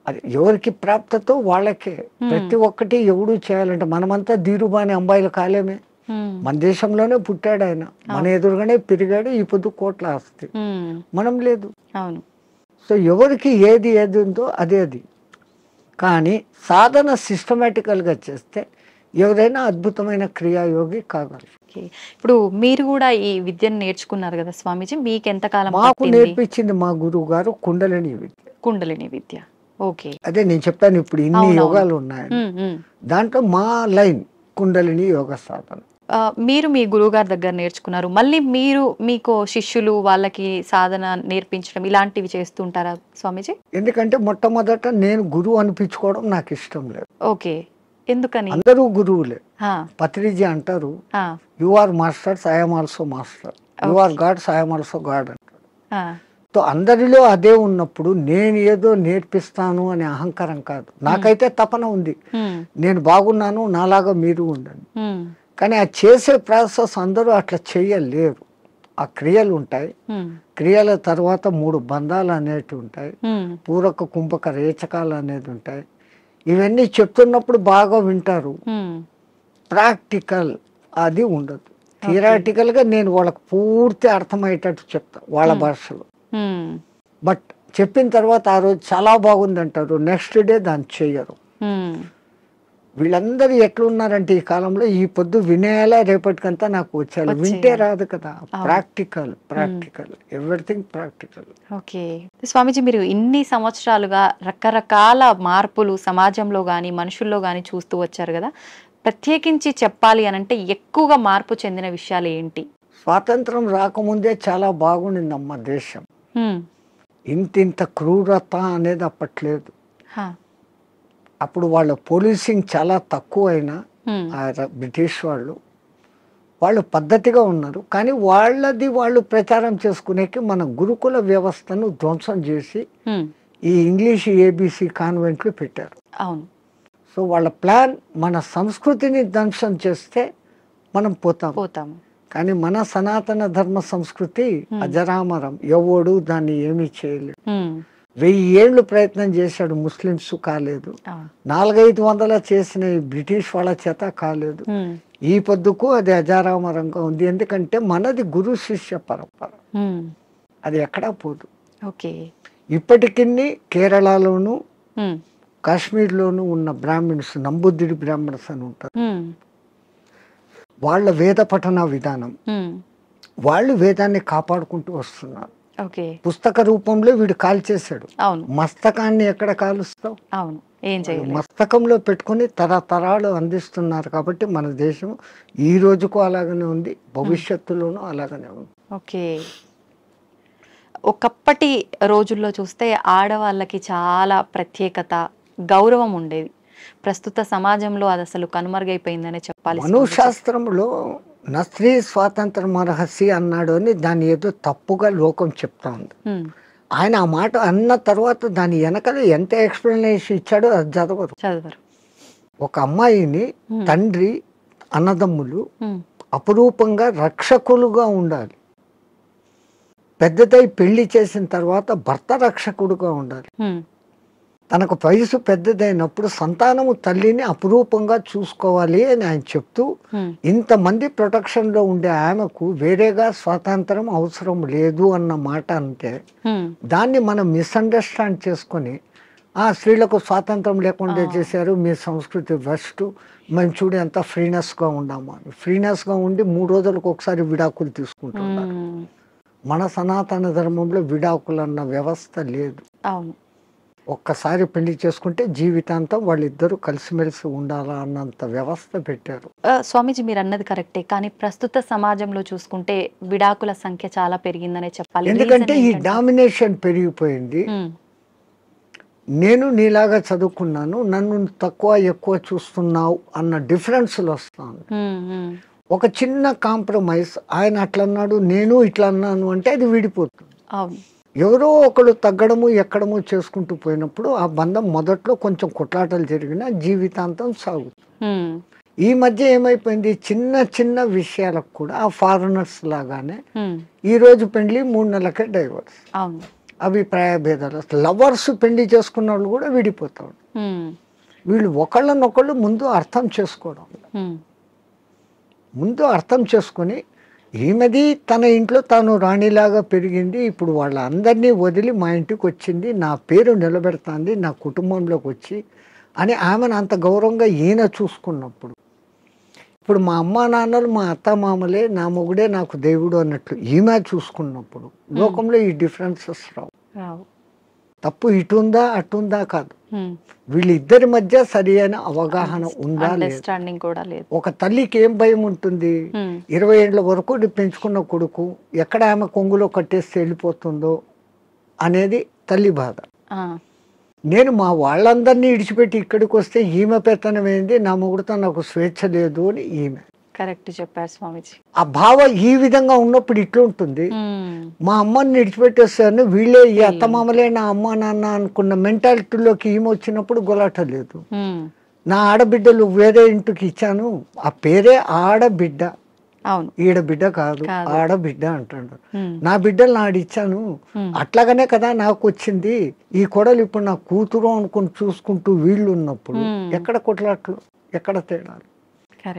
అది ఎవరికి ప్రాప్తతో వాళ్ళకే. ప్రతి ఒక్కటి ఎవడు చేయాలంటే మనమంతా ధీరుబాని అంబాయిలు కాలేమే. మన దేశంలోనే పుట్టాడు ఆయన. మన ఎదురుగానే పెరిగాడు ఈ పొద్దు కోట్ల ఆస్తి. మనం లేదు. అవును. సో ఎవరికి ఏది ఏది ఉందో అదే అది. కానీ సాధన సిస్టమేటికల్గా చేస్తే ఎవరైనా అద్భుతమైన క్రియాయోగి కాగలరు. ఇప్పుడు మీరు కూడా ఈ విద్యను నేర్చుకున్నారు కదా స్వామీజీ మీకు ఎంతకాలం మాకు నేర్పించింది మా గురువు గారు కుండలిని విద్య. కుండలిని విద్య. ఓకే. అదే నేను చెప్పాను ఇప్పుడు ఇన్ని. యోగాలు ఉమ్. దాంట్లో మా లైన్ కుండలిని యోగ సాధన. మీరు మీ గురువుగారి దగ్గర నేర్చుకున్నారు. మళ్ళీ మీరు మీకు శిష్యులు వాళ్ళకి సాధన నేర్పించడం ఇలాంటివి చేస్తుంటారా స్వామీజీ? ఎందుకంటే మొట్టమొదట నేను గురువు అనిపించుకోవడం నాకు ఇష్టం లేదు. ఓకే. ఎందుకని? అందరూ గురువులే. పత్రిజీ అంటారు you are masters I'm also master you are gods I'm also god అంటారు. సో అందరిలో అదే ఉన్నప్పుడు నేను ఏదో నేర్పిస్తాను అనే అహంకారం కాదు. నాకైతే తపన ఉంది. నేను బాగున్నాను నాలాగా మీరు ఉండండి. కానీ ఆ చేసే ప్రాసెస్ అందరూ అట్లా చేయలేరు. ఆ క్రియలు ఉంటాయి. క్రియల తర్వాత మూడు బంధాలు అనేటివి ఉంటాయి. పూరక కుంభక రేచకాలు అనేది ఉంటాయి. ఇవన్నీ చెప్తున్నప్పుడు బాగా వింటారు. ప్రాక్టికల్ అది ఉండదు. థియరాటికల్గా నేను వాళ్ళకి పూర్తి అర్థమయ్యేటట్టు చెప్తా వాళ్ళ భాషలో. బట్ చెప్పిన తర్వాత ఆ రోజు చాలా బాగుంది అంటారు నెక్స్ట్ డే దాన్ని చెయ్యరు. ఉమ్, వీళ్ళందరూ ఎట్లున్నారంటే ఈ కాలంలో ఈ పొద్దు వినేయాలా రేపటికంతా నాకు వచ్చేయాలి. వింటే రాదు కదా. Practical practical everything practical okay. Swamiji మీరు ఇన్ని సంవత్సరాలుగా రకరకాల మార్పులు సమాజంలో కానీ మనుషుల్లో కానీ చూస్తూ వచ్చారు కదా. ప్రత్యేకించి చెప్పాలి అని అంటే ఎక్కువగా మార్పు చెందిన విషయాలు ఏంటి? స్వాతంత్రం రాకముందే చాలా బాగుండిందమ్మ దేశం. ఇంతింత క్రూరత అనేది అప్పట్లేదు. అప్పుడు వాళ్ళ పోలీసింగ్ చాలా తక్కువ అయినా ఉమ్, ఆ ర- బ్రిటిష్ వాళ్ళు వాళ్ళు పద్ధతిగా ఉన్నారు. కానీ వాళ్ళది వాళ్ళు ప్రచారం చేసుకునేకి మన గురుకుల వ్యవస్థను ధ్వంసం చేసి ఈ ఇంగ్లీష్ ఏబిసి కాన్వెంట్లు పెట్టారు. అవును. సో వాళ్ళ ప్లాన్ మన సంస్కృతిని ధ్వంసం చేస్తే మనం పోతాం. పోతాము. కానీ మన సనాతన ధర్మ సంస్కృతి అజరామరం. ఎవడు దాన్ని ఏమీ చేయలేడు. ఉమ్, వెయ్యి ఏళ్ళు ప్రయత్నం చేశాడు ముస్లిమ్స్ కాలేదు. నాలుగైదు వందల చేసిన బ్రిటిష్ వాళ్ళ చేత కాలేదు. ఈ పొద్దుకు అది అజారామరంగా ఉంది. ఎందుకంటే మనది గురు శిష్య పరంపర. అది ఎక్కడా పోదు. ఓకే. ఇప్పటికి కేరళలోను కాశ్మీర్లోను ఉన్న బ్రాహ్మిన్స్ నంబుద్ధిడి బ్రాహ్మణ్స్ అని ఉంటారు వాళ్ళ వేద పఠన విధానం. వాళ్ళు వేదాన్ని కాపాడుకుంటూ వస్తున్నారు. పుస్తక రూపంలో వీడు కాల్చేశాడు. అవును. మస్తకాన్ని ఎక్కడ కాలుస్తావు? అవును. ఏం చేయలేదు మస్తకంలో పెట్టుకొని తరతరాలు అందిస్తున్నారు కాబట్టి మన దేశం ఈ రోజుకు అలాగనే ఉంది భవిష్యత్తులోనూ అలాగనే ఉంది. ఓకే. ఒకప్పటి రోజుల్లో చూస్తే ఆడవాళ్ళకి చాలా ప్రత్యేకత గౌరవం ఉండేది. ప్రస్తుత సమాజంలో అది అసలు కనుమరుగైపోయిందనే చెప్పాలి మనుశాస్త్రంలో నా స్త్రీ స్వాతంత్రం రహస్య అన్నాడు అని దాన్ని ఏదో తప్పుగా లోకం చెప్తా ఉంది. ఆయన ఆ మాట అన్న తర్వాత దాని వెనకాల ఎంత ఎక్స్ప్లెనేషన్ ఇచ్చాడో అది చదవరు. చదవరు. ఒక అమ్మాయిని తండ్రి అన్నదమ్ములు అపురూపంగా రక్షకులుగా ఉండాలి. పెద్దదై పెళ్ళి చేసిన తర్వాత భర్త రక్షకుడుగా ఉండాలి. తనకు వయసు పెద్దదైనప్పుడు సంతానము తల్లిని అపురూపంగా చూసుకోవాలి అని ఆయన చెప్తూ ఇంతమంది ప్రొటెక్షన్లో ఉండే ఆమెకు వేరేగా స్వాతంత్రం అవసరం లేదు అన్న మాట అంటే దాన్ని మనం మిస్అండర్స్టాండ్ చేసుకొని ఆ స్త్రీలకు స్వాతంత్రం లేకుండా చేశారు మీ సంస్కృతి వెస్ట్ మేము చూడు ఎంత ఫ్రీనెస్గా ఉన్నాము అని. ఫ్రీనెస్గా ఉండి మూడు రోజులకు ఒకసారి విడాకులు తీసుకుంటున్నారు మన సనాతన ధర్మంలో విడాకులు అన్న వ్యవస్థ లేదు. అవును. ఒక్కసారి పెళ్ళి చేసుకుంటే జీవితాంతం వాళ్ళిద్దరూ కలిసిమెలిసి ఉండాలా అన్నంత వ్యవస్థ పెట్టారు. ఆ, స్వామీజీ మీరు అన్నది కరెక్టే కానీ ప్రస్తుత సమాజంలో చూసుకుంటే విడాకుల సంఖ్య చాలా పెరిగిందనే చెప్పాలి. ఎందుకంటే ఈ డామినేషన్ పెరిగిపోయింది. నేను నీలాగా చదువుకున్నాను నన్ను తక్కువ ఎక్కువ చూస్తున్నావు అన్న డిఫరెన్స్లు వస్తాను. ఒక చిన్న కాంప్రమైజ్ ఆయన అట్లా అన్నాడు నేను ఇట్లా అన్నాను అంటే అది విడిపోతుంది. ఎవరో ఒకరు తగ్గడము ఎక్కడము చేసుకుంటూ పోయినప్పుడు ఆ బంధం మొదట్లో కొంచెం కొట్లాటలు జరిగినా జీవితాంతం సాగుతుంది. ఈ మధ్య ఏమైపోయింది? చిన్న చిన్న విషయాలకు కూడా ఆ ఫారినర్స్ లాగానే ఈ రోజు పెళ్ళి మూడు నెలలకే డైవర్స్. అభిప్రాయ భేదాలు లవర్స్ పెళ్ళి చేసుకున్న వాళ్ళు కూడా విడిపోతారు. ఉమ్, వీళ్ళు ఒకళ్ళనొకళ్ళు ముందు అర్థం చేసుకోవడం. ముందు అర్థం చేసుకొని ఈమెది తన ఇంట్లో తాను రాణిలాగా పెరిగింది. ఇప్పుడు వాళ్ళందరినీ వదిలి మా ఇంటికి వచ్చింది. నా పేరు నిలబెడుతుంది. నా కుటుంబంలోకి వచ్చి అని ఆమెను అంత గౌరవంగా ఈయన చూసుకున్నప్పుడు. ఇప్పుడు మా అమ్మా నాన్నలు మా అత్త మామలే నా మొగుడే నాకు దేవుడు అన్నట్లు ఈమె చూసుకున్నప్పుడు లోకంలో ఈ డిఫరెన్సెస్ రావు. రావు. తప్పు ఇటు ఉందా అటు ఉందా కాదు వీళ్ళిద్దరి మధ్య సరి అయిన అవగాహన ఉందా అండర్స్టాండింగ్ కూడా లేదు. ఒక తల్లికి ఏం భయం ఉంటుంది? ఇరవై ఏళ్ళ వరకు పెంచుకున్న కొడుకు ఎక్కడ ఆమె కొంగులో కట్టేసి వెళ్ళిపోతుందో అనేది తల్లి బాధ. నేను మా వాళ్ళందరినీ ఇడిచిపెట్టి ఇక్కడికి వస్తే ఈమె పెత్తనం ఏంది? నా మొగుడుతో నాకు స్వేచ్ఛ లేదు అని ఈమె. కరెక్ట్ చెప్పారు స్వామీజీ. ఆ భావ ఈ విధంగా ఉన్నప్పుడు ఇట్లుంటుంది మా అమ్మని విడిచిపెట్టేస్తాను వీళ్ళే ఈ అత్తమామలే నా అమ్మ నాన్న అనుకున్న మెంటాలిటీలోకి ఈమె వచ్చినప్పుడు గొలాట లేదు నా ఆడబిడ్డలు వేరే ఇంటికి ఇచ్చాను. ఆ పేరే ఆడబిడ్డ. అవును. ఈడబిడ్డ కాదు కాదు. ఆడబిడ్డ అంటాడు. నా బిడ్డలు నాడిచ్చాను అట్లాగనే కదా నాకు వచ్చింది. ఈ కొడలు ఇప్పుడు నా కూతురు అనుకుని చూసుకుంటూ వీళ్ళు ఉన్నప్పుడు. ఎక్కడ కొట్లాట్లు? ఎక్కడ తేడాలు?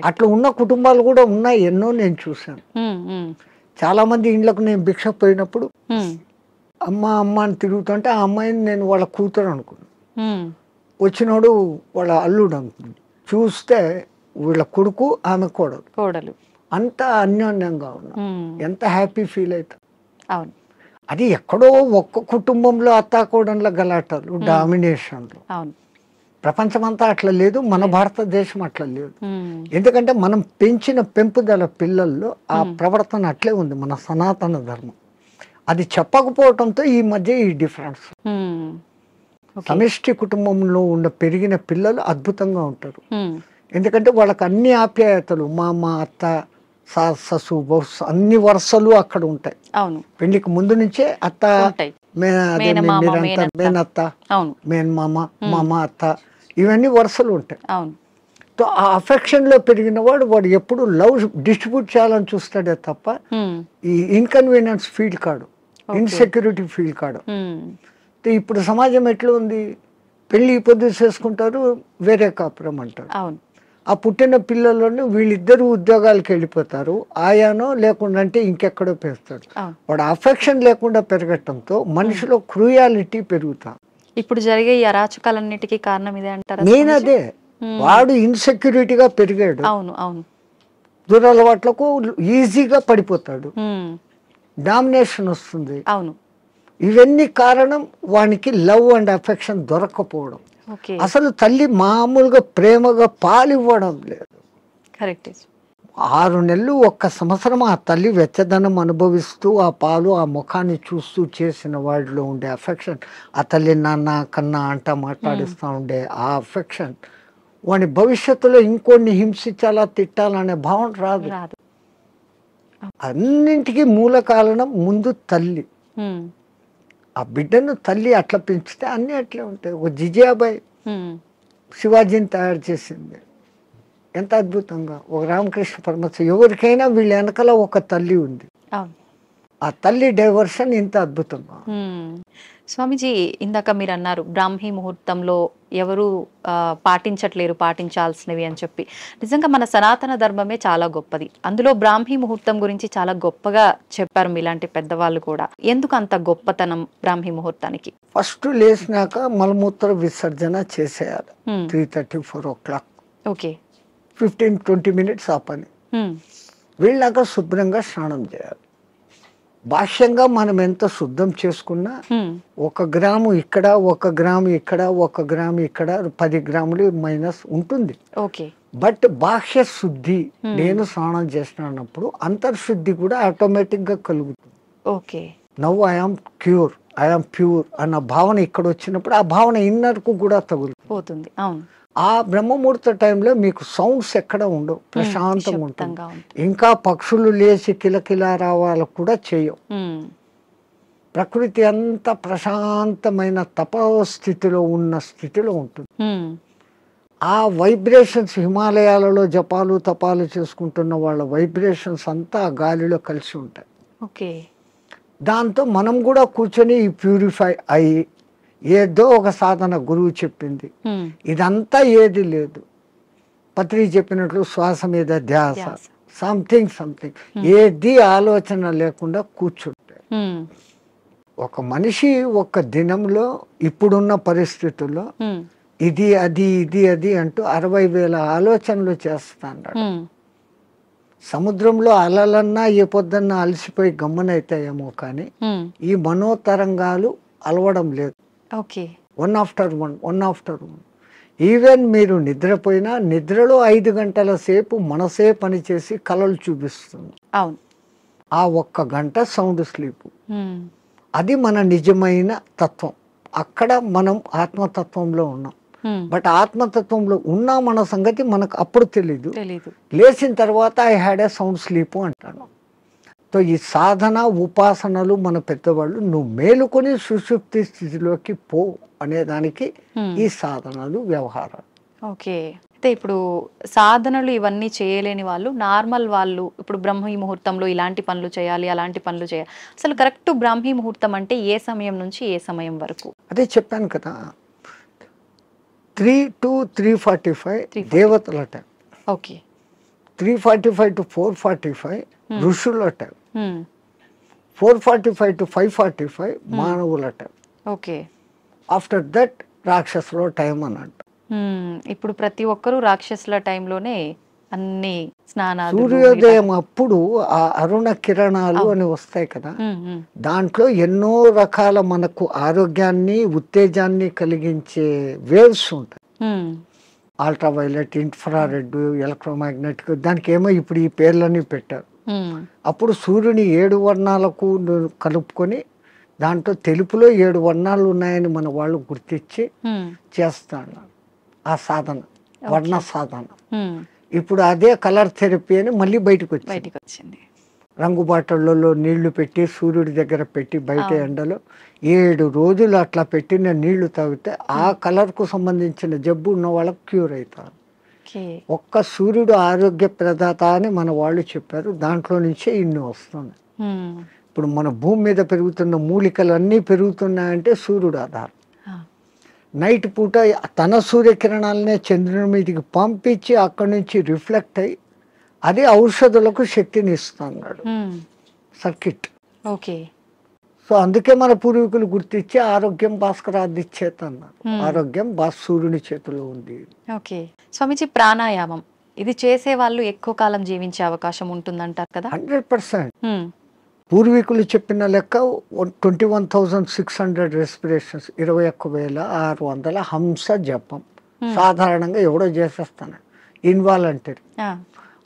అట్లా ఉన్న కుటుంబాలు కూడా ఉన్నాయి ఎన్నో నేను చూశాను. చాలా మంది ఇండ్లకు నేను భిక్ష పోయినప్పుడు అమ్మ అమ్మ అని తిరుగుతుంటే ఆ అమ్మాయిని నేను వాళ్ళ కూతురు అనుకున్నాను వచ్చినోడు వాళ్ళ అల్లుడు అనుకున్నాను చూస్తే వీళ్ళ కొడుకు ఆమె కోడలు. కోడలు. అంత అన్యోన్యంగా ఉన్నా. ఎంత హ్యాపీ ఫీల్ అవుతా అవును. అది ఎక్కడో ఒక్క కుటుంబంలో అత్తాకోడంలో గలాటలు డామినేషన్లు. అవును. ప్రపంచమంతా అట్లా లేదు మన భారతదేశం అట్లా లేదు. ఎందుకంటే మనం పెంచిన పెంపుదల పిల్లల్లో ఆ ప్రవర్తన అట్లే ఉంది మన సనాతన ధర్మం. అది చెప్పకపోవడంతో ఈ మధ్య ఈ డిఫరెన్స్. సమిష్టి కుటుంబంలో ఉన్న పెరిగిన పిల్లలు అద్భుతంగా ఉంటారు. ఎందుకంటే వాళ్ళకి అన్ని ఆప్యాయతలు మా మా అత్త ససు బహుశ అన్ని వరుసలు అక్కడ ఉంటాయి. అవును. పెళ్ళికి ముందు నుంచే అత్త మేనత్త. మేనమామ మామ అత్త ఇవన్నీ వరుసలు ఉంటాయి. అవును. సో ఆ affection లో పెరిగిన వాడు వాడు ఎప్పుడు లవ్ డిస్ట్రిబ్యూట్ చేయాలని చూస్తాడే తప్ప ఈ ఇన్కన్వీనియన్స్ ఫీల్ కాడు. ఇన్సెక్యూరిటీ ఫీల్ కాడు. ఇప్పుడు సమాజం ఎట్లా ఉంది పెళ్ళి పొద్దు చేసుకుంటారు వేరే కాపురం అంటారు. అవును. ఆ పుట్టిన పిల్లలను వీళ్ళిద్దరూ ఉద్యోగాలకు వెళ్ళిపోతారు. ఆయానో లేకుండా అంటే ఇంకెక్కడో అవును వాడు అఫెక్షన్ లేకుండా పెరగటంతో మనిషిలో క్రూయాలిటీ పెరుగుతా. ఇప్పుడు జరిగే ఈ అరాచకాలన్నిటికీ కారణం ఇదే అంటారా నేను? అదే. వాడు ఇన్సెక్యూరిటీగా పెరిగాడు. అవును అవును. దురలవాట్లకు ఈజీగా పడిపోతాడు. డామినేషన్ వస్తుంది. అవును. ఇవన్నీ కారణం వానికి లవ్ అండ్ అఫెక్షన్ దొరకపోవడం అసలు తల్లి మామూలుగా ప్రేమగా పాలివ్వడం లేదు. కరెక్ట్ ఆరు నెలలు ఒక్క సంవత్సరం ఆ తల్లి వెచ్చదనం అనుభవిస్తూ ఆ పాలు ఆ ముఖాన్ని చూస్తూ చేసిన వాడిలో ఉండే అఫెక్షన్ ఆ తల్లి నాన్న కన్నా అంట మాట్లాడిస్తూ ఉండే ఆ అఫెక్షన్ వాని భవిష్యత్తులో ఇంకొన్ని హింసించాలా తిట్టాలనే భావన రాదు. అన్నింటికీ మూల కారణం ముందు తల్లి. ఆ బిడ్డను తల్లి అట్లా పెంచితే అన్నీ అట్లే ఉంటాయి. ఒక జిజియాబాయ్ శివాజీని తయారు చేసింది. ఎంత అద్భుతంగా. ఒక రామకృష్ణ పరమశ ఎవరికైనా వీళ్ళ వెనకాల ఒక తల్లి ఉంది. ఆ తల్లి డైవర్షన్ ఇంత అద్భుతంగా. స్వామీజీ ఇందాక మీరు అన్నారు బ్రాహ్మీ ముహూర్తంలో ఎవరు పాటించట్లేరు పాటించాల్సినవి అని చెప్పి. నిజంగా మన సనాతన ధర్మమే చాలా గొప్పది. అందులో బ్రాహ్మీ ముహూర్తం గురించి చాలా గొప్పగా చెప్పారు మీలాంటి పెద్దవాళ్ళు కూడా. ఎందుకు అంత గొప్పతనం బ్రాహ్మీ ముహూర్తానికి? ఫస్ట్ లేచినాక మలమూత్ర విసర్జన చేసేయాలి. Three thirty four o'clock. Okay. Fifteen twenty minutes ఆ పని. వెళ్ళాక శుభ్రంగా స్నానం చేయాలి. భాష్యంగా మనం ఎంత శుద్ధం చేసుకున్నా. ఒక గ్రాము ఇక్కడ ఒక గ్రాము ఇక్కడ ఒక గ్రాము ఇక్కడ పది గ్రాములు మైనస్ ఉంటుంది. ఓకే. బట్ బాహ్య శుద్ధి నేను స్నానం చేసినప్పుడు అంతర్శుద్ధి కూడా ఆటోమేటిక్గా కలుగుతుంది. ఓకే. నవ్వు ఐఆమ్ క్యూర్ ఐఆమ్ ప్యూర్ అన్న భావన ఇక్కడ వచ్చినప్పుడు ఆ భావన ఇన్నర్కు కూడా తగులుతుంది. పోతుంది. అవును. ఆ బ్రహ్మముహూర్త టైంలో మీకు సౌండ్స్ ఎక్కడ ఉండవు. ప్రశాంతంగా ఉంటుంది. ఇంకా పక్షులు లేచి కిలకిలా రావాలి కూడా చేయవు. ప్రకృతి అంత ప్రశాంతమైన తపస్థితిలో ఉన్న స్థితిలో ఉంటుంది. ఆ వైబ్రేషన్స్ హిమాలయాలలో జపాలు తపాలు చేసుకుంటున్న వాళ్ళ వైబ్రేషన్స్ అంతా ఆ గాలిలో కలిసి ఉంటాయి. ఓకే. దాంతో మనం కూడా కూర్చొని ప్యూరిఫై అయ్యి ఏదో ఒక సాధన గురువు చెప్పింది. ఇదంతా ఏది లేదు పత్రి చెప్పినట్లు శ్వాస మీద ధ్యాస. సంథింగ్ సంథింగ్ ఏది ఆలోచన లేకుండా కూర్చుంటే. ఒక మనిషి ఒక దినంలో ఇప్పుడున్న పరిస్థితుల్లో. ఇది అది ఇది అది అంటూ అరవై వేల ఆలోచనలు చేస్తాడు. సముద్రంలో అలలన్నా ఏ పొద్దున్నా అలసిపోయి గమ్మనైతాయేమో కానీ. ఈ మనోతరంగాలు అలవడం లేదు okay one after one one after one even మీరు నిద్రపోయినా నిద్రలో ఐదు గంటల సేపు మనసే పనిచేసి కలలు చూపిస్తుంది. అవును. ఆ ఒక్క గంట సౌండ్ స్లీప్ హ్మ్. అది మన నిజమైన తత్వం. అక్కడ మనం ఆత్మతత్వంలో ఉన్నాం. బట్ ఆత్మతత్వంలో ఉన్నాం అన్న సంగతి మనకు అప్పుడు తెలీదు. తెలీదు. లేచిన తర్వాత I had a sound sleep అంటాను. సో ఈ సాధన ఉపాసనలు మన పెద్దవాళ్ళు నువ్వు మేలుకొని సుషుప్తి స్థితిలోకి పో అనేదానికి హ్మ్. ఈ సాధనలు వ్యవహారాలు. ఓకే. అయితే ఇప్పుడు సాధనలు ఇవన్నీ చేయలేని వాళ్ళు నార్మల్ వాళ్ళు ఇప్పుడు బ్రహ్మీ ముహూర్తంలో ఇలాంటి పనులు చేయాలి అలాంటి పనులు చేయాలి. అసలు కరెక్ట్ బ్రాహ్మీ ముహూర్తం అంటే ఏ సమయం నుంచి ఏ సమయం వరకు? అదే చెప్పాను కదా. Three to three forty five 3:45. దేవతల time. Okay. Three forty five to four forty five Hmm. ఋషుల time hmm. Four forty five to five forty five మానవుల టైం ఓకే. ఆఫ్టర్ దట్ రాక్షసుల టైం అని అంట. ఇప్పుడు ప్రతి ఒక్కరూ రాక్షసుల టైంలోనే అన్ని స్నానాలు సూర్యోదయం అప్పుడు ఆ అరుణ కిరణాలు అని వస్తాయి కదా. దాంట్లో ఎన్నో రకాల మనకు ఆరోగ్యాన్ని ఉత్తేజాన్ని కలిగించే వేవ్స్ ఉంటాయి. అల్ట్రా వైలెట్ ఇన్ఫ్రారెడ్ ఎలక్ట్రోమాగ్నెటిక్ దానికి ఏమో ఇప్పుడు ఈ పేర్లన్నీ పెట్టారు. అప్పుడు సూర్యుని ఏడు వర్ణాలకు కలుపుకొని దాంట్లో తెలుపులో ఏడు వర్ణాలు ఉన్నాయని మన వాళ్ళు గుర్తించి చేస్తాను ఆ సాధన వర్ణ సాధన. ఇప్పుడు అదే కలర్ థెరపీ అని మళ్ళీ బయటకు వచ్చింది రంగు బాటళ్ళలో నీళ్ళు పెట్టి సూర్యుడి దగ్గర పెట్టి బయట. ఎండలో ఏడు రోజులు అట్లా పెట్టిన నీళ్ళు తాగితే ఆ కలర్కు సంబంధించిన జబ్బు ఉన్న వాళ్ళకి క్యూర్ అవుతారు. ఒక్క సూర్యుడు ఆరోగ్య ప్రదాత అని మన వాళ్ళు చెప్పారు. దాంట్లో నుంచే ఇన్ని వస్తున్నాయి హ్మ్. ఇప్పుడు మన భూమి మీద పెరుగుతున్న మూలికలు అన్నీ పెరుగుతున్నాయంటే సూర్యుడు ఆధారం. నైట్ పూట తన సూర్యకిరణాలనే చంద్రుని మీదకి పంపించి అక్కడి నుంచి రిఫ్లెక్ట్ అయ్యి అది ఔషధులకు శక్తిని ఇస్తున్నాడు. సర్కిట్. ఓకే. సో అందుకే మన పూర్వీకులు గుర్తించి ఆరోగ్యం భాస్కరాది చేత అన్నారు Hmm. ఆరోగ్యం సూర్యుని చేతిలో ఉంది ఓకే స్వామిజీ ప్రాణాయామం ఇది చేసే వాళ్ళు ఎక్కువ కాలం జీవించే అవకాశం ఉంటుందంటారు కదా హండ్రెడ్ పర్సెంట్ హ్మ్. పూర్వీకులు చెప్పిన లెక్క twenty one thousand six hundred respirations ఇరవై ఒక్క వేల ఆరు వందల హంస జపం Hmm. సాధారణంగా ఎవడో చేసేస్తాను ఇన్వాలంటరీ.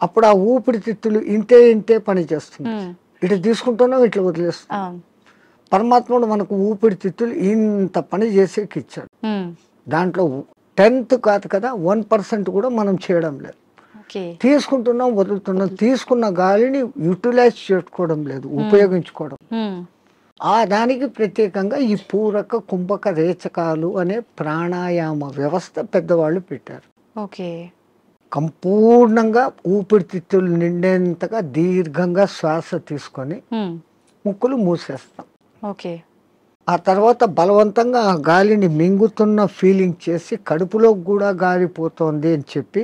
అప్పుడు ఆ ఊపిరితిత్తులు ఇంతే ఇంతే పని చేస్తుంది. ఇటు తీసుకుంటున్నాం ఇట్లా వదిలేస్తాం ఆ. పరమాత్ముడు మనకు ఊపిరితిత్తులు ఇంత పని చేసేకి ఇచ్చాడు. దాంట్లో టెన్త్ కాదు కదా వన్ పర్సెంట్ కూడా మనం చేయడం లేదు. తీసుకుంటున్నాం వదులుతున్నాం తీసుకున్న గాలిని యూటిలైజ్ చేసుకోవడం లేదు ఉపయోగించుకోవడం. ఆ దానికి ప్రత్యేకంగా ఈ పూరక కుంభక రేచకాలు అనే ప్రాణాయామ వ్యవస్థ పెద్దవాళ్ళు పెట్టారు. ఓకే. సంపూర్ణంగా ఊపిరితిత్తులు నిండేంతగా దీర్ఘంగా శ్వాస తీసుకొని. ముక్కులు మూసేస్తాం. ఓకే ఆ తర్వాత బలవంతంగా ఆ గాలిని మింగుతున్న ఫీలింగ్ చేసి కడుపులో కూడా గాలి పోతోంది అని చెప్పి.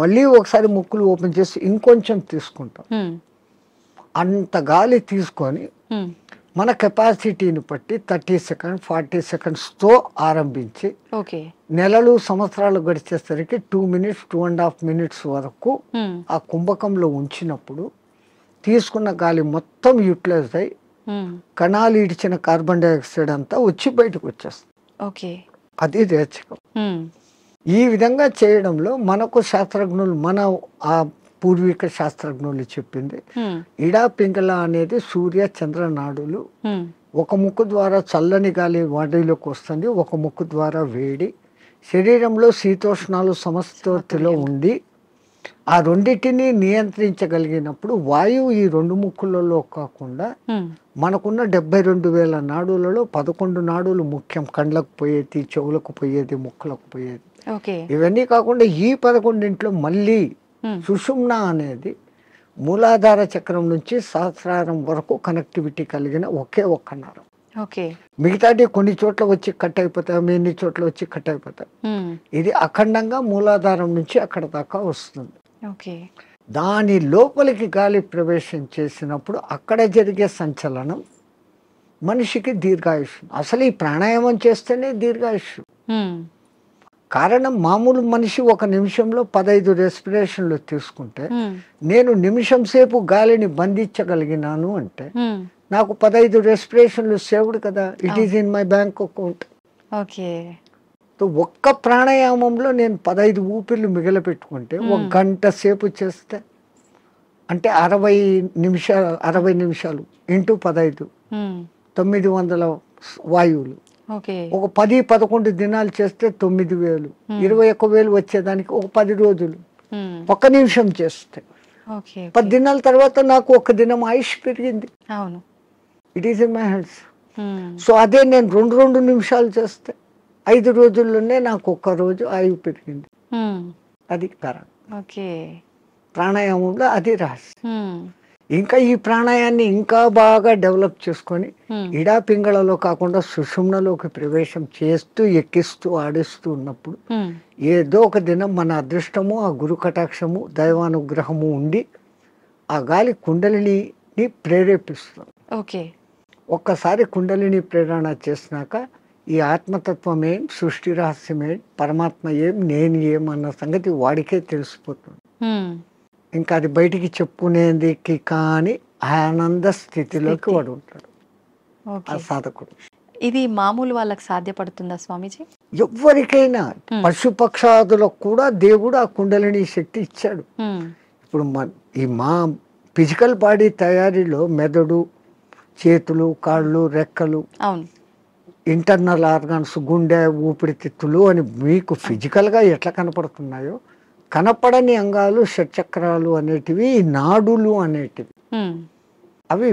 మళ్ళీ ఒకసారి ముక్కులు ఓపెన్ చేసి ఇంకొంచెం తీసుకుంటాం. అంత గాలి తీసుకొని. మన కెపాసిటీని బట్టి థర్టీ సెకండ్ ఫార్టీ సెకండ్స్తో ఆరంభించి ఓకే నెలలు సంవత్సరాలు గడిచేసరికి two minutes two and half minutes వరకు. ఆ కుంభకంలో ఉంచినప్పుడు తీసుకున్న గాలి మొత్తం యూటిలైజ్ అయ్యి. కణాలు ఇడిచిన కార్బన్ డైఆక్సైడ్ అంతా వచ్చి బయటకు వచ్చేస్తుంది ఓకే అది రేచకం హ్మ్. ఈ విధంగా చేయడంలో మనకు శాస్త్రజ్ఞులు మన ఆ పూర్వీక శాస్త్రజ్ఞులు చెప్పింది హ్మ్. ఇడా పింగళ అనేది సూర్య చంద్ర నాడులు. ఒక ముక్కు ద్వారా చల్లని గాలి బాడీలోకి వస్తుంది ఒక ముక్కు ద్వారా వేడి శరీరంలో శీతోష్ణాలు సమస్థితిలో ఉండి ఆ రెండింటిని నియంత్రించగలిగినప్పుడు వాయువు ఈ రెండు ముక్కులలో కాకుండా. మనకున్న డెబ్బై రెండు వేల నాడులలో పదకొండు నాడులు ముఖ్యం. కండ్లకు పోయేది చెవులకు పోయేది ముక్కులకు పోయేది. ఇవన్నీ కాకుండా ఈ పదకొండింట్లో మళ్ళీ సుషుమ్న అనేది మూలాధార చక్రం నుంచి సహస్రారం వరకు కనెక్టివిటీ కలిగిన ఒకే ఒక్క నరం. ఓకే. మిగతాది కొన్ని చోట్ల వచ్చి కట్ అయిపోతాయి ఎన్ని చోట్ల వచ్చి కట్ అయిపోతాయి. ఇది అఖండంగా మూలాధారం నుంచి అక్కడ దాకా వస్తుంది. దాని లోపలికి గాలి ప్రవేశం చేసినప్పుడు అక్కడ జరిగే సంచలనం మనిషికి దీర్ఘాయుష్ అసలు ఈ ప్రాణాయామం చేస్తేనే దీర్ఘాయుష్ కారణం మామూలు మనిషి ఒక నిమిషంలో పదైదు రెస్పిరేషన్లు తీసుకుంటే నేను నిమిషం సేపు గాలిని బంధించగలిగినాను అంటే నాకు పదైదు రెస్పిరేషన్లు సేవ్డ్ కదా. It is in my bank account okay. ఒక్క ప్రాణాయామంలో నేను పదైదు ఊపిర్లు మిగిలిపెట్టుకుంటే ఒక. గంట సేపు చేస్తే అంటే అరవై నిమిషాలు అరవై నిమిషాలు ఇంటూ ఉమ్, తొమ్మిది వందల వాయువులు. ఒక పది పదకొండు దినాలు చేస్తే తొమ్మిది వేలు. ఇరవై ఒక్క వేలు వచ్చేదానికి ఒక పది రోజులు. ఒక్క నిమిషం చేస్తే. పది దినాల తర్వాత నాకు ఒక దినం ఆయుష్ పెరిగింది. అవును. It is in my health so అదే నేను రెండు రెండు నిమిషాలు చేస్తే ఐదు రోజుల్లోనే నాకు ఒక్క రోజు ఆయువు పెరిగింది. అది కారణం. ఓకే. ప్రాణాయామంలో అది రహస్యం. ఇంకా ఈ ప్రాణాయాన్ని ఇంకా బాగా డెవలప్ చేసుకొని ఇడా పింగళలో కాకుండా సుషుమ్నలోకి ప్రవేశం చేస్తూ ఎక్కిస్తూ ఆడిస్తూ ఉన్నప్పుడు ఏదో ఒక దినం మన అదృష్టము ఆ గురు కటాక్షము దైవానుగ్రహము ఉండి ఆ గాలి కుండలిని ప్రేరేపిస్తుంది. ఓకే. ఒక్కసారి కుండలిని ప్రేరణ చేసినాక ఈ ఆత్మతత్వం ఏం సృష్టి రహస్యం ఏం పరమాత్మ ఏం నేను ఏం అన్న సంగతి వాడికే తెలిసిపోతుంది. ఇంకా అది బయటికి చెప్పుకునేందుకు కానీ ఆనంద స్థితిలోకి స్థితి. వాడు ఉంటాడు. ఆ సాధకుడు. ఇది మామూలు వాళ్ళకి సాధ్యపడుతుందా స్వామీజీ? ఎవరికైనా. పశుపక్షాదులకు కూడా దేవుడు ఆ కుండలిని శక్తి ఇచ్చాడు. ఇప్పుడు ఈ మా ఫిజికల్ బాడీ తయారీలో మెదడు చేతులు కాళ్ళు రెక్కలు అవును. ఇంటర్నల్ ఆర్గాన్స్ గుండె ఊపిరితిత్తులు అని మీకు ఫిజికల్గా ఎట్లా కనపడుతున్నాయో కనపడని అంగాలు షట్చక్రాలు అనేటివి నాడులు అనేటివి. ఉమ్, అవి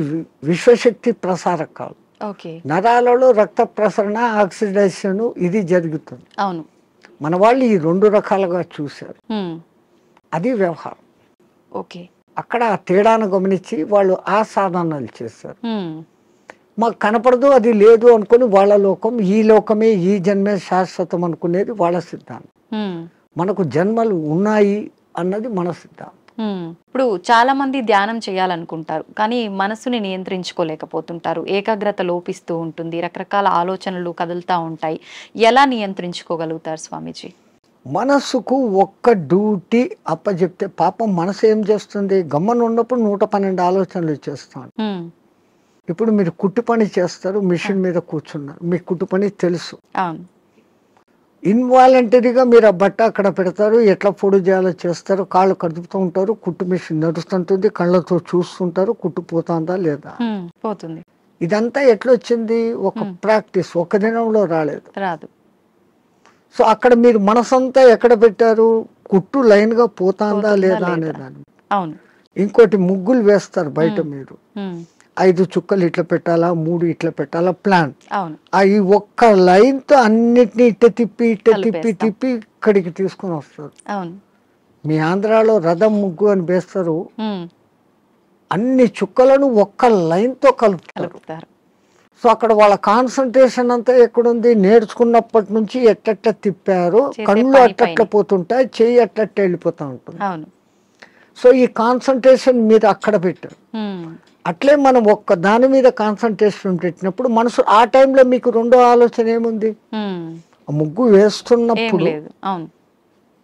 విశ్వశక్తి ప్రసారకాలు. ఓకే నరాలలో రక్త ప్రసరణ ఆక్సిడేషన్ ఇది జరుగుతుంది. అవును. మన వాళ్ళు ఈ రెండు రకాలుగా చూశారు. ఉమ్, అది వ్యవహారం. ఓకే అక్కడ ఆ తేడాను గమనించి వాళ్ళు ఆ సాధనాలు చేశారు. ఉమ్, మాకు కనపడదు అది లేదు అనుకుని వాళ్ళ లోకం ఈ లోకమే ఈ జన్మే శాశ్వతం అనుకునేది వాళ్ళ సిద్ధాంతం. మనకు జన్మలు ఉన్నాయి అన్నది మన సిద్ధాంతం. ఇప్పుడు చాలా మంది ధ్యానం చేయాలనుకుంటారు కానీ మనసుని నియంత్రించుకోలేకపోతుంటారు. ఏకాగ్రత లోపిస్తూ ఉంటుంది రకరకాల ఆలోచనలు కదులుతూ ఉంటాయి. ఎలా నియంత్రించుకోగలుగుతారు స్వామీజీ? మనస్సుకు ఒక్క డ్యూటీ అప్పచెప్తే పాపం మనసు ఏం చేస్తుంది? గమ్మన ఉన్నప్పుడు నూట పన్నెండు ఆలోచనలు చేస్తాం ఉమ్, ఇప్పుడు మీరు కుట్టు పని చేస్తారు మిషన్ మీద కూర్చున్నారు. మీకు కుట్టు పని తెలుసు. ఇన్వాలంటరీగా మీరు ఆ బట్ట అక్కడ పెడతారు ఎట్లా పొడి చేయాలో చేస్తారు కాళ్ళు కదుపుతూ ఉంటారు కుట్టు మిషన్ నడుస్తుంటుంది కళ్ళతో చూస్తుంటారు కుట్టు పోతుందా లేదా? పోతుంది. ఇదంతా ఎట్లా వచ్చింది? ఒక. ప్రాక్టీస్ ఒక దినంలో రాలేదు. రాదు. సో అక్కడ మీరు మనసంతా ఎక్కడ పెట్టారు? కుట్టు లైన్గా పోతాందా లేదా? అనేదాన్ని అవును. ఇంకోటి ముగ్గులు వేస్తారు బయట. మీరు. ఐదు చుక్కలు ఇట్లా పెట్టాలా మూడు ఇట్లా పెట్టాలా ప్లాన్ ఈ ఒక్క లైన్తో అన్నిటిని ఇట్ట తిప్పి ఇట్ట తిప్పి. తిప్పి ఇక్కడికి తీసుకొని వస్తారు. మీ ఆంధ్రాలో రథం ముగ్గు అని వేస్తారు. ఉమ్, అన్ని చుక్కలను ఒక్క లైన్తో కలుపుతారు. సో అక్కడ వాళ్ళ కాన్సన్ట్రేషన్ అంతా ఎక్కడుంది? నేర్చుకున్నప్పటి నుంచి ఎట్టెట్ట తిప్పారు. కళ్ళు అట్టట్ల. పోతుంటాయి చెయ్యి అట్టట్ట వెళ్ళిపోతూ ఉంటుంది. సో ఈ కాన్సన్ట్రేషన్ మీరు అక్కడ పెట్టారు. అట్లే మనం ఒక్క దాని మీద కాన్సన్ట్రేషన్ పెట్టినప్పుడు మనసు ఆ టైంలో మీకు రెండో ఆలోచన ఏముంది? ముగ్గు వేస్తున్నప్పుడు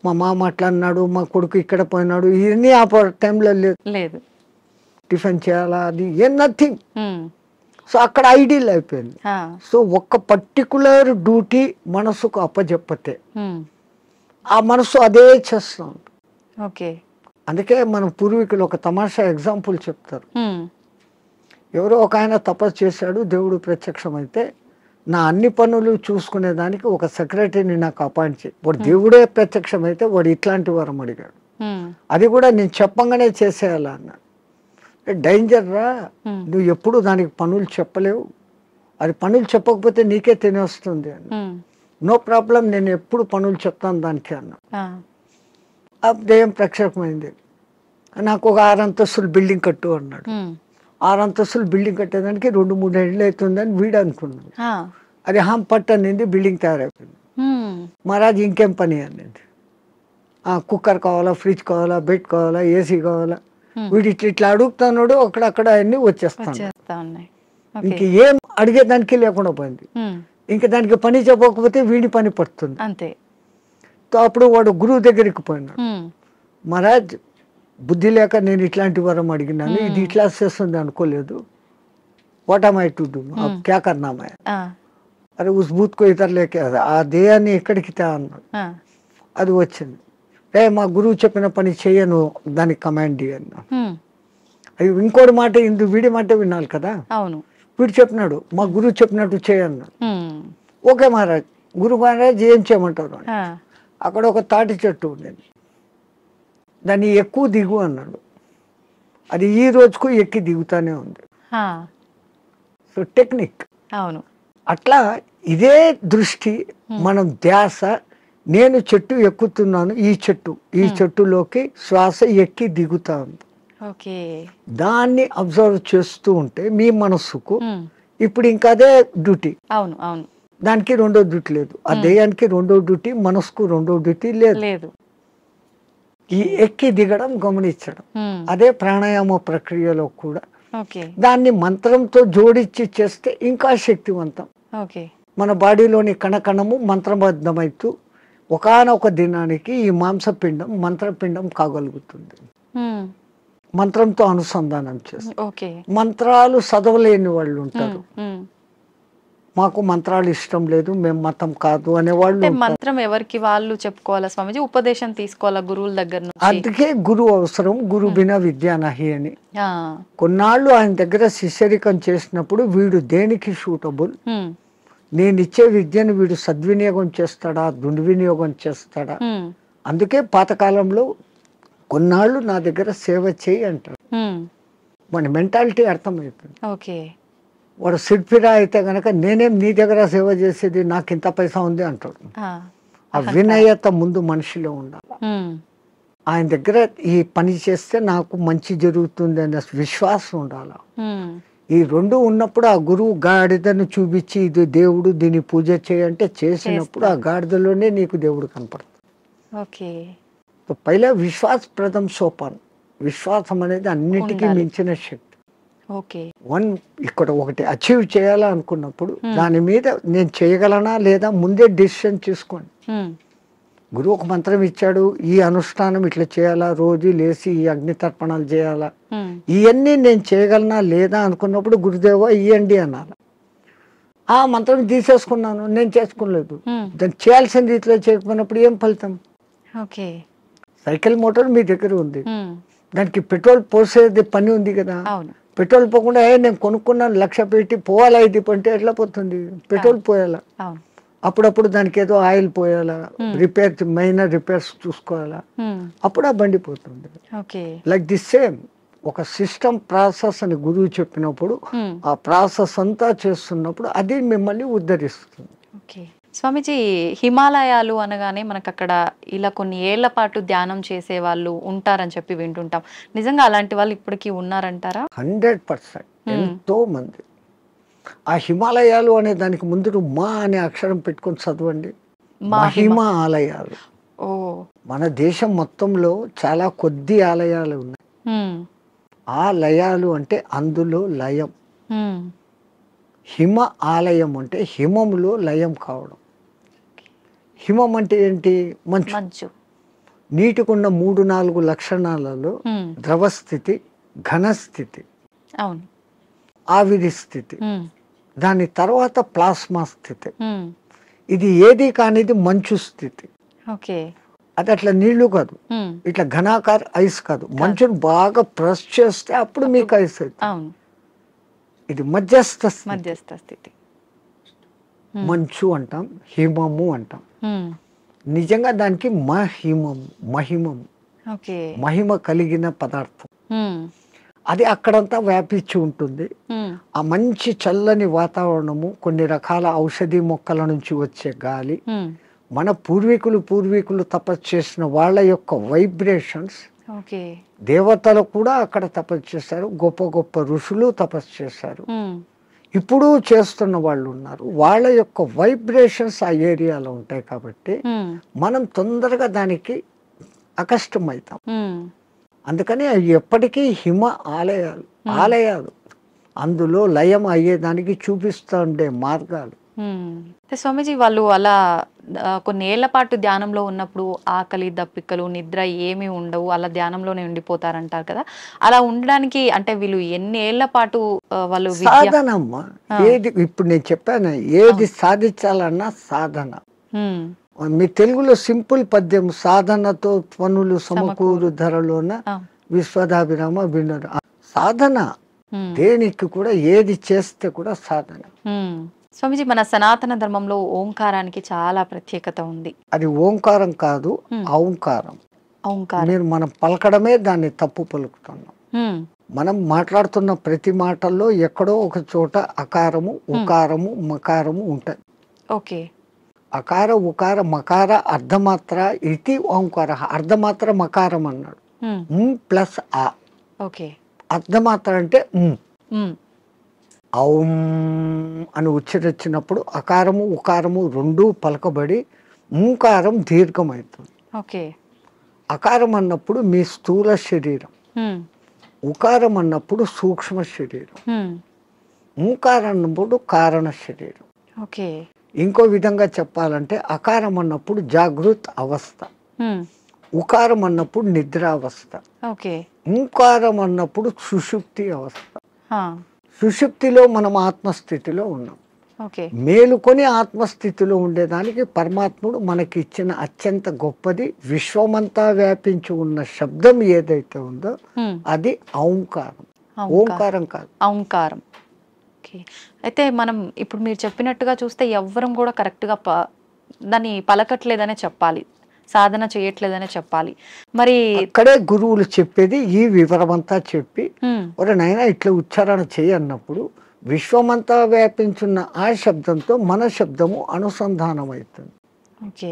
మా మామ అట్లా అన్నాడు మా కొడుకు ఇక్కడ పోయినాడు ఇవన్నీ ఆ టైంలో లేదు. టిఫిన్ చేయాలా అది ఏ నథింగ్. సో అక్కడ ఐడియల్ అయిపోయింది సో ఒక్క పర్టికులర్ డ్యూటీ మనసుకు అప్పజెప్పతే ఆ మనసు అదే చేస్తూ ఉంటుంది ఓకే. అందుకే మన పూర్వీకులు ఒక తమాషా ఎగ్జాంపుల్ చెప్తారు. ఎవరో ఒక ఆయన తపస్సు చేశాడు దేవుడు ప్రత్యక్షమైతే నా అన్ని పనులు చూసుకునేదానికి ఒక సెక్రటరీని నాకు అపాయింట్ చేయి. వాడు దేవుడే ప్రత్యక్షమైతే వాడు ఇట్లాంటి వరం అడిగాడు. అది కూడా నేను చెప్పంగానే చేసేయాలా అన్నాడు డేంజర్ రా నువ్వు ఎప్పుడు దానికి పనులు చెప్పలేవు. అది పనులు చెప్పకపోతే నీకే తినేస్తుంది అని ఉమ్, నో ప్రాబ్లం నేను ఎప్పుడు పనులు చెప్తాను దానికి అన్న. ఆ, దెయ్యం ప్రక్షేపమైంది. నాకు ఒక ఆరు అంతస్తులు బిల్డింగ్ కట్టు అన్నాడు. ఆరు అంతస్తులు బిల్డింగ్ కట్టేదానికి రెండు మూడు ఏళ్ళు అవుతుందని వీడు అనుకున్నాడు. అది హాం పట్టు అనింది బిల్డింగ్ తయారైపోయింది. మహారాజ్ ఇంకేం పని అనింది? ఆ, కుక్కర్ కావాలా ఫ్రిడ్జ్ కావాలా బెడ్ కావాలా ఏసీ కావాలా. వీడు ఇట్లా ఇట్లా అడుగుతున్నాడు అక్కడక్కడ అన్ని వచ్చేస్తాను. ఇంక ఏం అడిగేదానికి లేకుండా పోయింది. ఇంకా దానికి పని చెప్పకపోతే వీడి పని పడుతుంది. అంతే. తో అప్పుడు వాడు గురువు దగ్గరికి పోయినాడు. మహారాజ్ బుద్ధి లేక నేను ఇట్లాంటి వరం అడిగినాను ఇది ఇట్లా చేస్తుంది అనుకోలేదు. What am I to do క్యా కర్నా మై ఆ, అరే ఉస్ బూత్ కో ఇతర లేకే ఆ దేయాన్ని ఎక్కడికి తా అన్నాడు. అది వచ్చింది. ఏ మా గురువు చెప్పిన పని చేయను దానికి కమాండ్ అన్నా అవి ఇంకోటి మాట ఇందు వీడి మాట వినాలి కదా? అవును. వీడు చెప్పినాడు మా గురువు చెప్పినట్టు చేయన్నాడు ఉమ్, ఓకే మహారాజ్ గురు మహారాజ్ ఏం చేయమంటారు అక్కడ ఒక తాటి చెట్టు ఉండేది. దాన్ని ఎక్కువ దిగు అన్నాడు. అది ఈ రోజుకు ఎక్కి దిగుతానే ఉంది. సో టెక్నిక్ అవును. అట్లా ఇదే దృష్టి మనం ధ్యాస నేను చెట్టు ఎక్కుతున్నాను ఈ చెట్టు ఈ చెట్టులోకి శ్వాస ఎక్కి దిగుతా ఉంది. దాన్ని అబ్జర్వ్ చేస్తూ ఉంటే మీ మనస్సుకు ఇప్పుడు ఇంకా అదే డ్యూటీ. అవును అవును. దానికి రెండో డ్యూటీ లేదు. ఆ దేయానికి రెండో డ్యూటీ మనసుకు రెండో డ్యూటీ లేదు. ఈ ఎక్కి దిగడం గమనించడం. అదే ప్రాణాయామ ప్రక్రియలో కూడా. దాన్ని మంత్రంతో జోడించి చేస్తే ఇంకా శక్తివంతం. మన బాడీలోని కణకణము మంత్రబద్ధమైతూ ఒకానొక దినానికి ఈ మాంసపిండం మంత్రపిండం కాగలుగుతుంది. మంత్రంతో అనుసంధానం చేస్తారు మంత్రాలు చదవలేని వాళ్ళు ఉంటారు. మాకు మంత్రాలు ఇష్టం లేదు మేము మతం కాదు అనే వాళ్ళు అంటే ఉంటారు. మంత్రం ఎవరికి వాళ్ళు చెప్పుకోవాలా స్వామిజీ? ఉపదేశం తీసుకోవాలా గురువుల దగ్గర అందుకే గురువు అవసరం గురు బిన విద్యా నహి అని. కొన్నాళ్ళు ఆయన దగ్గర శిష్యరికం చేసినప్పుడు వీడు దేనికి సూటబుల్? నేను ఇచ్చే విద్యను వీడు సద్వినియోగం చేస్తాడా దుర్వినియోగం చేస్తాడా? అందుకే పాతకాలంలో కొన్నాళ్ళు నా దగ్గర సేవ చేయి అంటారు. మన మెంటాలిటీ అర్థమవుతుంది ఓకే. వాడు సిడ్ఫిరా అయితే గనక నేనేం నీ దగ్గర సేవ చేసేది నాకు ఇంత పైసా ఉంది అంటాడు. ఆ వినయత ముందు మనిషిలో ఉండాలి. ఆయన దగ్గర ఈ పని చేస్తే నాకు మంచి జరుగుతుంది అనే విశ్వాసం ఉండాలి. ఈ రెండు ఉన్నప్పుడు ఆ గురువు గాడిదను చూపించి ఇది దేవుడు దీన్ని పూజ చేయంటే చేసినప్పుడు ఆ గాడిదలోనే నీకు దేవుడు కనపడుతుంది ఓకే. పైలా విశ్వాస ప్రథమ సోపాన్. విశ్వాసం అనేది అన్నిటికీ మించిన శక్తి. వన్ ఇక్కడ ఒకటి అచీవ్ చేయాలనుకున్నప్పుడు దాని మీద నేను చేయగలనా లేదా ముందే డిసిషన్ తీసుకోండి. ఉమ్, గురువు ఒక మంత్రం ఇచ్చాడు ఈ అనుష్ఠానం ఇట్లా చేయాలా రోజు లేచి ఈ అగ్ని తర్పణాలు చేయాలా? ఉమ్, ఇవన్నీ నేను చేయగలనా లేదా అనుకున్నప్పుడు గురుదేవ ఇవ్వండి అన్నారు ఆ మంత్రం తీసేసుకున్నాను నేను చేసుకోలేదు దాన్ని చేయాల్సిన రీతిలో చేయకపోయినప్పుడు ఏం ఫలితం? ఓకే. సైకిల్ మోటార్ మీ దగ్గర ఉంది. దానికి పెట్రోల్ పోసేది పని ఉంది కదా? పెట్రోల్ పోకుండా "ఏ, నేను కొనుక్కున్నాను లక్ష పెట్టి పోవాలా ఇది? అంటే ఎట్లా పోతుంది? పెట్రోల్ పోయాలా? అప్పుడప్పుడు దానికి ఏదో ఆయిల్ పోయాలా? రిపేర్ మైనర్ రిపేర్స్ చూసుకోవాలా? అప్పుడు ఆ బండి పోతుంది. లైక్ ది సేమ్ ఒక సిస్టమ్ ప్రాసెస్ అని గురువు చెప్పినప్పుడు ఆ ప్రాసెస్ అంతా చేస్తున్నప్పుడు అది మిమ్మల్ని ఉద్ధరిస్తుంది. ఓకే. స్వామీజీ హిమాలయాలు అనగానే మనకు అక్కడ ఇలా కొన్ని ఏళ్ళ పాటు ధ్యానం చేసే వాళ్ళు ఉంటారని చెప్పి వింటుంటాం. నిజంగా అలాంటి వాళ్ళు ఇప్పటికీ ఉన్నారంటారా? Hundred percent. ఎంతో మంది. ఆ హిమాలయాలు అనే దానికి ముందు మా అనే అక్షరం పెట్టుకొని చదవండి. మహిమ ఆలయాలు. ఓ. మన దేశం మొత్తంలో చాలా కొద్ది ఆలయాలు ఉన్నాయి. ఆ లయాలు అంటే అందులో లయం. హిమ ఆలయం అంటే హిమములో లయం కావడం. హిమం అంటే ఏంటి? మంచు. మంచు. నీటికున్న మూడు నాలుగు లక్షణాలలో ద్రవస్థితి ఘనస్థితి అవును. ఆవిరి స్థితి. దాని తర్వాత ప్లాస్మా స్థితి. ఇది ఏది కానిది మంచు స్థితి. ఓకే. అది అట్లా నీళ్ళు కాదు. ఇట్లా ఘనాకార ఐస్ కాదు. మంచును బాగా ప్రెస్ చేస్తే అప్పుడు మీకు ఐస్ అవుతుంది. ఇది మధ్యస్థ. మధ్యస్థ స్థితి. మంచు అంటాం హిమము అంటాం. నిజంగా దానికి మహిమం మహిమం. మహిమ కలిగిన పదార్థం. అది అక్కడంతా వ్యాపించి ఉంటుంది. ఆ మంచి చల్లని వాతావరణము కొన్ని రకాల ఔషధి మొక్కల నుంచి వచ్చే గాలి. మన పూర్వీకులు పూర్వీకులు తపస్సు చేసిన వాళ్ళ యొక్క వైబ్రేషన్స్ దేవతలు కూడా అక్కడ తపస్సు చేశారు గొప్ప గొప్ప ఋషులు తపస్సు చేశారు ఇప్పుడు చేస్తున్న వాళ్ళు ఉన్నారు. వాళ్ళ యొక్క వైబ్రేషన్స్ ఆ ఏరియాలో ఉంటాయి కాబట్టి మనం తొందరగా దానికి అకష్టమవుతాం ఉమ్, అందుకని అవి ఎప్పటికీ హిమ ఆలయాలు ఆలయాలు. అందులో లయం అయ్యేదానికి చూపిస్తూ ఉండే మార్గాలు. స్వామీజీ వాళ్ళు అలా ఆ, కొన్ని ఏళ్ళ పాటు ధ్యానంలో ఉన్నప్పుడు ఆకలి దప్పికలు నిద్ర ఏమీ ఉండవు. అలా ధ్యానంలోనే ఉండిపోతారంటారు కదా. అలా ఉండడానికి అంటే వీళ్ళు ఎన్ని ఏళ్ళ పాటు వాళ్ళు సాధనమ్మ ఏది ఇప్పుడు నేను చెప్పాను ఏది సాధించాలన్నా సాధన. మీ తెలుగులో సింపుల్ పద్యం సాధనతో పనులు సమకూరు ధరలోన విశ్వదాభిరామ వినర సాధన దేనికి కూడా ఏది చేస్తే కూడా సాధన. స్వామీజీ మన సనాతన ధర్మంలో ఓంకారానికి చాలా ప్రత్యేకత ఉంది. అది ఓంకారం కాదు. ఔంకారం ఓంకారం మీరు మనం పలకడమే దాన్ని తప్పు పలుకుతున్నాం. మనం మాట్లాడుతున్న ప్రతి మాటల్లో ఎక్కడో ఒక చోట అకారము ఉకారము మకారము ఉంటాయి ఓకే. అకార ఉకార మకార అర్ధమాత్ర ఇది ఓంకార అర్ధమాత్ర మకారం అన్నాడు. ప్లస్ ఆ ఓకే. అర్ధమాత్ర అంటే ఔం అని ఉచ్చరించినప్పుడు అకారము ఉకారము రెండూ పలకబడి మూకారం దీర్ఘమవుతుంది. ఓకే. అకారం అన్నప్పుడు మీ స్థూల శరీరం. ఉకారం అన్నప్పుడు సూక్ష్మ శరీరం. మూకారం అన్నప్పుడు కారణ శరీరం. ఓకే. ఇంకో విధంగా చెప్పాలంటే అకారం అన్నప్పుడు జాగృత్ అవస్థ. ఉకారం అన్నప్పుడు నిద్రావస్థ. ఓకే. ఓంకారం అన్నప్పుడు సుషుప్తి అవస్థ. సుషుప్తిలో మనం ఆత్మస్థితిలో ఉన్నాం. ఓకే. మేలుకొని ఆత్మస్థితిలో ఉండేదానికి పరమాత్ముడు మనకి ఇచ్చిన అత్యంత గొప్పది విశ్వమంతా వ్యాపించి ఉన్న శబ్దం ఏదైతే ఉందో అది ఓంకారం ఓంకారం. కాదు. ఓంకారం ఓకే. అయితే మనం ఇప్పుడు మీరు చెప్పినట్టుగా చూస్తే ఎవ్వరం కూడా కరెక్ట్గా ప దాన్ని పలకట్లేదనే చెప్పాలి. సాధన చేయట్లేదనే చెప్పాలి. మరి అక్కడే గురువులు చెప్పేది ఈ వివరమంతా చెప్పి ఒరే నాయన ఇట్లా ఉచ్చారణ చేయి అన్నప్పుడు విశ్వమంతా వ్యాపించున్న ఆ శబ్దంతో మన శబ్దము అనుసంధానం అవుతుంది ఓకే.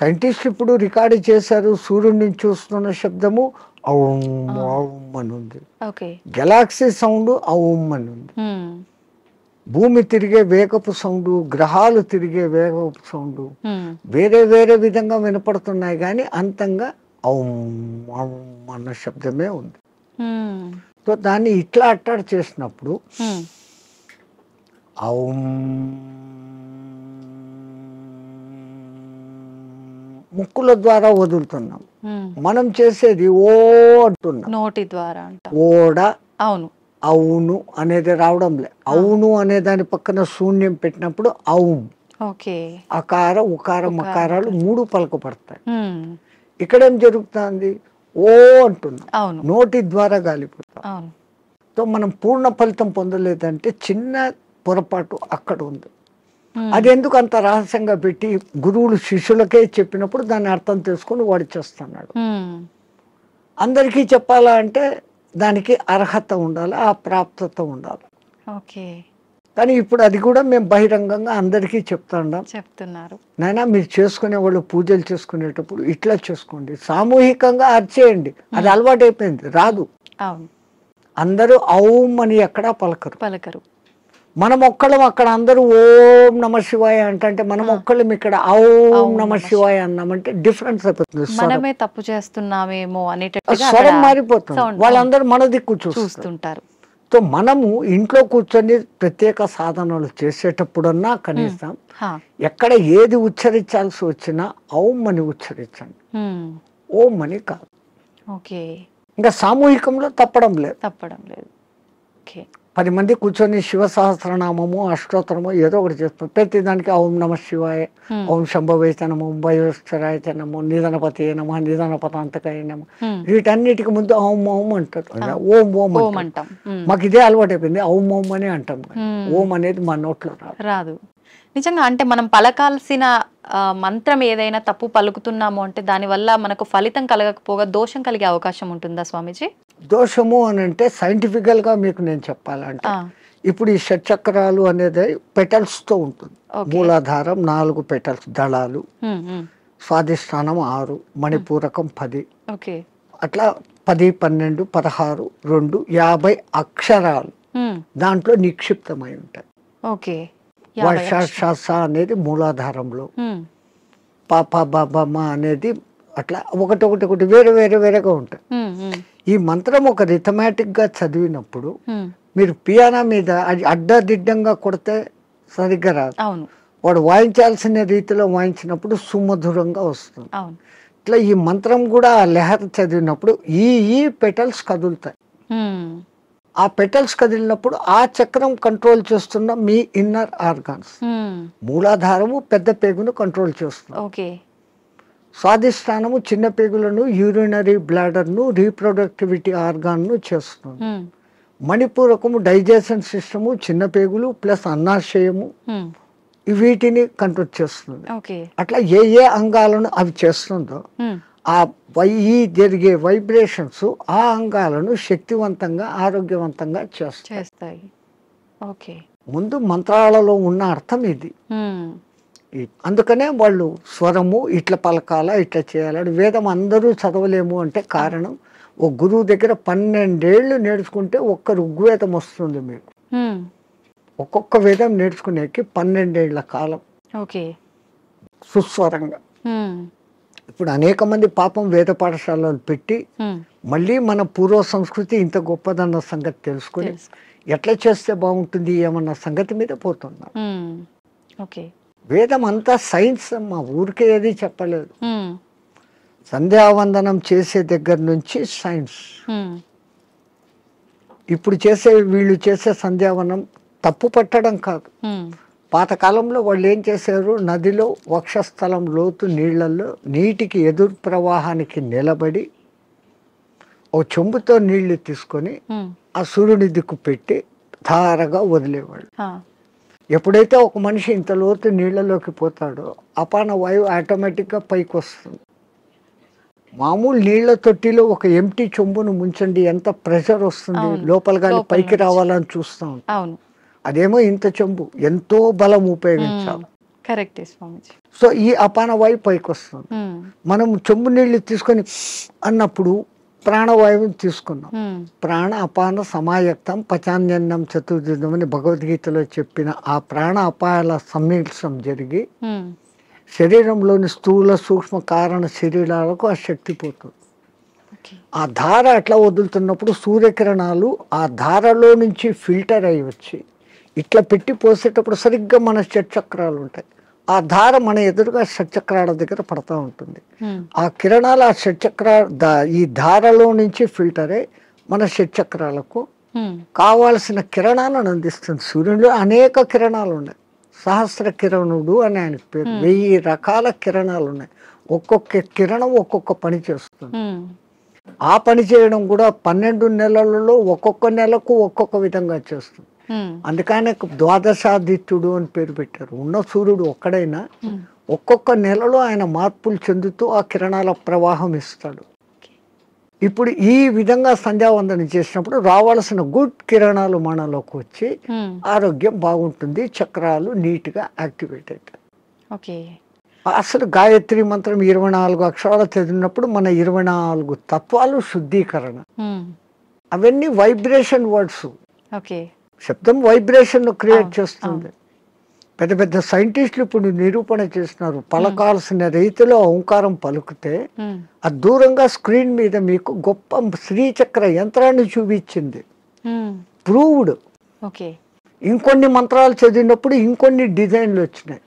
సైంటిస్ట్ ఇప్పుడు రికార్డు చేశారు సూర్యుడిని చూస్తున్న శబ్దము ఔం ఔం అని ఉంది. గెలాక్సీ సౌండ్ ఔం అని ఉంది. భూమి తిరిగే వేగపు సౌండ్ గ్రహాలు తిరిగే వేగపు సౌండ్ వేరే వేరే విధంగా వినపడుతున్నాయి కానీ అంతంగా ఔం అన్న శబ్దమే ఉంది. సో దాన్ని ఇట్లా అట్టాడు చేసినప్పుడు ఔం ముక్కుల ద్వారా వదులుతున్నాం. మనం చేసేది ఓ అంటున్నాం. నోటి ద్వారా ఓడ అవును. అవును అనేది రావడం లే అవును అనే దాని పక్కన శూన్యం పెట్టినప్పుడు ఓకే. అకార ఉకార మకారాలు మూడు పలకపడతాయి. ఇక్కడేం జరుగుతుంది? ఓ అంటున్నాం. అవును. నోటి ద్వారా గాలిపోతాం. అవును. సో మనం పూర్ణ ఫలితం పొందలేదంటే చిన్న పొరపాటు అక్కడ ఉంది. అది ఎందుకు అంత రహస్యంగా పెట్టి గురువులు శిష్యులకే చెప్పినప్పుడు దాన్ని అర్థం తెలుసుకొని వాడు చేస్తున్నాడు. అందరికీ చెప్పాలా అంటే దానికి అర్హత ఉండాలి ఆ ప్రాప్తత ఉండాలి. ఓకే. కానీ ఇప్పుడు అది కూడా మేము బహిరంగంగా అందరికీ చెప్తాండాం. చెప్తున్నారు. నాయనా మీరు చేసుకునే వాళ్ళు పూజలు చేసుకునేటప్పుడు ఇట్లా చేసుకోండి. సామూహికంగా అర్చేయండి. అది అలవాటు అయిపోయింది రాదు. అవును. అందరూ ఔం అని ఎక్కడా పలకరు. పలకరు. మనం ఒక్కళ్ళం అక్కడ అందరూ ఓం నమ శివాయ అంటే మనం ఒక్కళ్ళం ఇక్కడ ఔం నమ శివాయ అన్నామంటే డిఫరెన్స్ అయిపోతుంది. మనమే తప్పు చేస్తున్నామేమో అనేటట్టుగా స్వరం మారిపోతుంది. వాళ్ళందరూ మన దిక్కు చూస్తుంటారు. సో మనము ఇంట్లో కూర్చొని ప్రత్యేక సాధనలు చేసేటప్పుడన్నా కనీసం ఎక్కడ ఏది ఉచ్చరించాల్సి వచ్చినా ఔం అని ఉచ్చరించండి. ఓం అని కాదు. ఓకే. ఇంకా సామూహికంలో తప్పడం లేదు. తప్పడం లేదు. ఓకే. పది మంది కూర్చొని శివ సహస్రనామము అష్టోత్తరము ఏదో ఒకటి చేస్తారు. ప్రతి దానికి ఓం నమ శివాయ. ఓం శంభవైత నమో భయోశ్వరాయ నమో నిధనపతి నమ నిధనపతాంతకాయ నమ. వీటన్నిటికి ముందు ఓం ఓం అంటారు. ఓం ఓం. అంటాం. మాకు ఇదే అలవాటు అయిపోయింది. ఓం ఓం అని అంటాం. ఓం అనేది మా నోట్లో రాదు. నిజంగా అంటే మనం పలకాల్సిన మంత్రం ఏదైనా తప్పు పలుకుతున్నాము అంటే దానివల్ల మనకు ఫలితం కలగకపోగా దోషం కలిగే అవకాశం ఉంటుందా స్వామీజీ? దోషము అని అంటే సైంటిఫికల్గా మీకు నేను చెప్పాలంటే ఇప్పుడు ఈ షట్చక్రాలు అనేది పెటల్స్తో ఉంటుంది. మూలాధారం నాలుగు పెటల్స్ దళాలు. స్వాధిష్టానం ఆరు మణిపూరకం పది. అట్లా పది పన్నెండు పదహారు రెండు యాభై అక్షరాలు దాంట్లో నిక్షిప్తమై ఉంటాయి. ఓకే. యాభై వర్ష అక్షరాలు. శాస అనేది మూలాధారంలో. పాప బాబమ్మ అనేది అట్లా ఒకటి ఒకటి ఒకటి వేరే వేరే వేరేగా ఉంటాయి. ఈ మంత్రం ఒక రిథమాటిక్గా చదివినప్పుడు మీరు పియానో మీద అది అడ్డదిడ్డంగా కొడితే సరిగ్గా రాదు. వాడు వాయించాల్సిన రీతిలో వాయించినప్పుడు సుమధురంగా వస్తుంది. ఇట్లా ఈ మంత్రం కూడా ఆ లెహర్ చదివినప్పుడు ఈ ఈ పెటల్స్ కదులుతాయి. ఆ పెటల్స్ కదిలినప్పుడు ఆ చక్రం కంట్రోల్ చేస్తున్న మీ ఇన్నర్ ఆర్గాన్స్ మూలాధారము పెద్ద పేగును కంట్రోల్ చేస్తుంది. ఓకే. స్వాధిష్టానము చిన్న పేగులను యూరినరీ బ్లాడర్ను రీప్రొడక్టివిటీ ఆర్గాన్ను చేస్తుంది. ఉమ్, మణిపూరకము డైజెషన్ సిస్టము చిన్న పేగులు ప్లస్ అన్నాశయము ఉమ్, వీటిని కంట్రోల్ చేస్తుంది. అట్లా ఏ ఏ అంగాలను అవి చేస్తుందో ఉమ్, ఆ వై ఈ జరిగే వైబ్రేషన్స్ ఆ అంగాలను శక్తివంతంగా ఆరోగ్యవంతంగా చేస్తాయి. ముందు మంత్రాలలో ఉన్న అర్థం ఇది. అందుకనే వాళ్ళు స్వరము ఇట్లా పలకాల ఇట్లా చేయాలని వేదం అందరూ చదవలేము అంటే కారణం ఓ గురువు దగ్గర పన్నెండేళ్ళు నేర్చుకుంటే ఒక్క ఋగ్వేదం వస్తుంది మీకు. ఒక్కొక్క వేదం నేర్చుకునేకి పన్నెండేళ్ళ కాలం. ఓకే. సుస్వరంగా. ఇప్పుడు అనేక మంది పాపం వేద పాఠశాలలు పెట్టి మళ్ళీ మన పూర్వ సంస్కృతి ఇంత గొప్పదన్న సంగతి తెలుసుకుని తెలుసు. ఎట్లా చేస్తే బాగుంటుంది ఏమన్న సంగతి మీద పోతున్నారు ఉమ్, ఓకే. వేదం అంతా సైన్స్ అమ్మా ఊరికే ఏది చెప్పలేదు. సంధ్యావందనం చేసే దగ్గర నుంచి సైన్స్. ఇప్పుడు చేసే వీళ్ళు చేసే సంధ్యావనం తప్పు పట్టడం కాదు. పాతకాలంలో వాళ్ళు ఏం చేశారు? నదిలో వక్షస్థలం లోతు నీళ్ళలో నీటికి ఎదురు ప్రవాహానికి నిలబడి ఓ చెంబుతో నీళ్ళు తీసుకొని ఆ సూర్యుని దిక్కు పెట్టి ధారగా వదిలేవాళ్ళు. ఎప్పుడైతే ఒక మనిషి ఇంత లోతు నీళ్ళలోకి పోతాడో అపాన వాయువు ఆటోమేటిక్గా పైకి వస్తుంది. మామూలు నీళ్ళ తొట్టిలో ఒక ఎంటీ చెంబును ముంచండి ఎంత ప్రెషర్ వస్తుంది. లోపల కానీ పైకి. రావాలని చూస్తాం అవును. అదేమో ఇంత చెంబు ఎంతో బలం ఉపయోగించాలి. కరెక్టే స్వామిజీ. సో ఈ అపాన వాయువు పైకి వస్తుంది. మనం చెంబు నీళ్ళు తీసుకొని అన్నప్పుడు ప్రాణవాయువుని తీసుకున్నాం. ప్రాణ అపాన సమాయక్తం పచాన్యన్నం చతుర్దినం అని భగవద్గీతలో చెప్పిన ఆ ప్రాణ అపాయాల సమ్మిళం జరిగి శరీరంలోని స్థూల సూక్ష్మ కారణ శరీరాలకు ఆ శక్తి పోతుంది. ఆ ధార అట్లా వదులుతున్నప్పుడు సూర్యకిరణాలు ఆ ధారలో నుంచి ఫిల్టర్ అయ్యి వచ్చి ఇట్లా పెట్టి పోసేటప్పుడు సరిగ్గా మన షట్చక్రాలు ఉంటాయి. ఆ ధార మన ఎదురుగా షట్చక్రాల దగ్గర పడతా ఉంటుంది. ఆ కిరణాలు ఆ షట్చక్ర ఈ ధారలో నుంచి ఫిల్టర్ అయ్యి మన షట్చక్రాలకు కావాల్సిన కిరణాలను అందిస్తుంది. సూర్యుడిలో అనేక కిరణాలు ఉన్నాయి. సహస్ర కిరణుడు అని ఆయనకు పేరు. వెయ్యి రకాల కిరణాలు ఉన్నాయి. ఒక్కొక్క కిరణం ఒక్కొక్క పని చేస్తుంది. ఆ పని చేయడం కూడా పన్నెండు నెలలలో ఒక్కొక్క నెలకు ఒక్కొక్క విధంగా చేస్తుంది. అందుకనే ద్వాదశాదిత్యుడు అని పేరు పెట్టారు. ఉన్న సూర్యుడు ఒక్కడైనా ఉమ్, ఒక్కొక్క నెలలో ఆయన మార్పులు చెందుతూ ఆ కిరణాల ప్రవాహం ఇస్తాడు. ఇప్పుడు ఈ విధంగా సంధ్యావందనం చేసినప్పుడు రావాల్సిన గుడ్ కిరణాలు మనలోకి వచ్చి ఉమ్, ఆరోగ్యం బాగుంటుంది చక్రాలు నీట్గా యాక్టివేట్ అవుతాయి. ఓకే అసలు గాయత్రి మంత్రం ఇరవై నాలుగు అక్షరాలు చదివినప్పుడు మన ఇరవై నాలుగు తత్వాలు శుద్ధీకరణ. అవన్నీ వైబ్రేషన్ వర్డ్స్. ఓకే శబ్దం వైబ్రేషన్ క్రియేట్ చేస్తుంది. పెద్ద పెద్ద సైంటిస్టులు ఇప్పుడు నిరూపణ చేస్తున్నారు. పలకాల్సిన రీతిలో ఓంకారం పలుకుతే ఆ దూరంగా స్క్రీన్ మీద మీకు గొప్ప శ్రీచక్ర యంత్రాన్ని చూపించింది. ప్రూవ్డ్ ఇంకొన్ని మంత్రాలు చదివినప్పుడు ఇంకొన్ని డిజైన్లు వచ్చినాయి.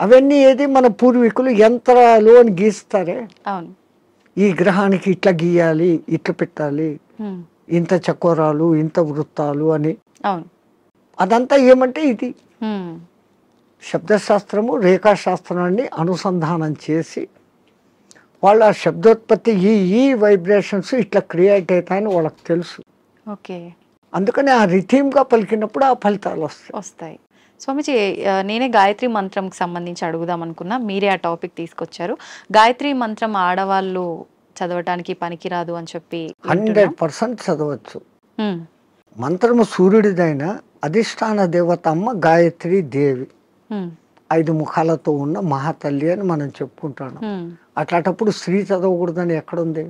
అవన్నీ ఏది మన పూర్వీకులు యంత్రాలు అని గీస్తారే? ఈ గ్రహానికి ఇట్లా గీయాలి ఇట్లా పెట్టాలి. ఇంత చకోరాలు ఇంత వృత్తాలు అని. అవును. అదంతా ఏమంటే ఇది. శబ్దశాస్త్రము రేఖాశాస్త్రాన్ని అనుసంధానం చేసి వాళ్ళ శబ్దోత్పత్తి ఈ ఈ వైబ్రేషన్స్ ఇట్లా క్రియేట్ అవుతాయని వాళ్ళకి తెలుసు. ఓకే. అందుకని ఆ రిథీమ్గా పలికినప్పుడు ఆ ఫలితాలు వస్తాయి. వస్తాయి. స్వామిజీ నేనే గాయత్రి మంత్రంకి సంబంధించి అడుగుదాం అనుకున్నా. మీరే ఆ టాపిక్ తీసుకొచ్చారు. గాయత్రి మంత్రం ఆడవాళ్ళు చదవటానికి పనికిరాదు అని చెప్పి హండ్రెడ్ పర్సెంట్ చదవచ్చు. మంత్రము సూర్యుడిదైన అధిష్టాన దేవత అమ్మ గాయత్రి దేవి. ఐదు ముఖాలతో ఉన్న మహాతల్లి అని మనం చెప్పుకుంటున్నాం ఉమ్, అట్లాంటప్పుడు స్త్రీ చదవకూడదని ఎక్కడుంది?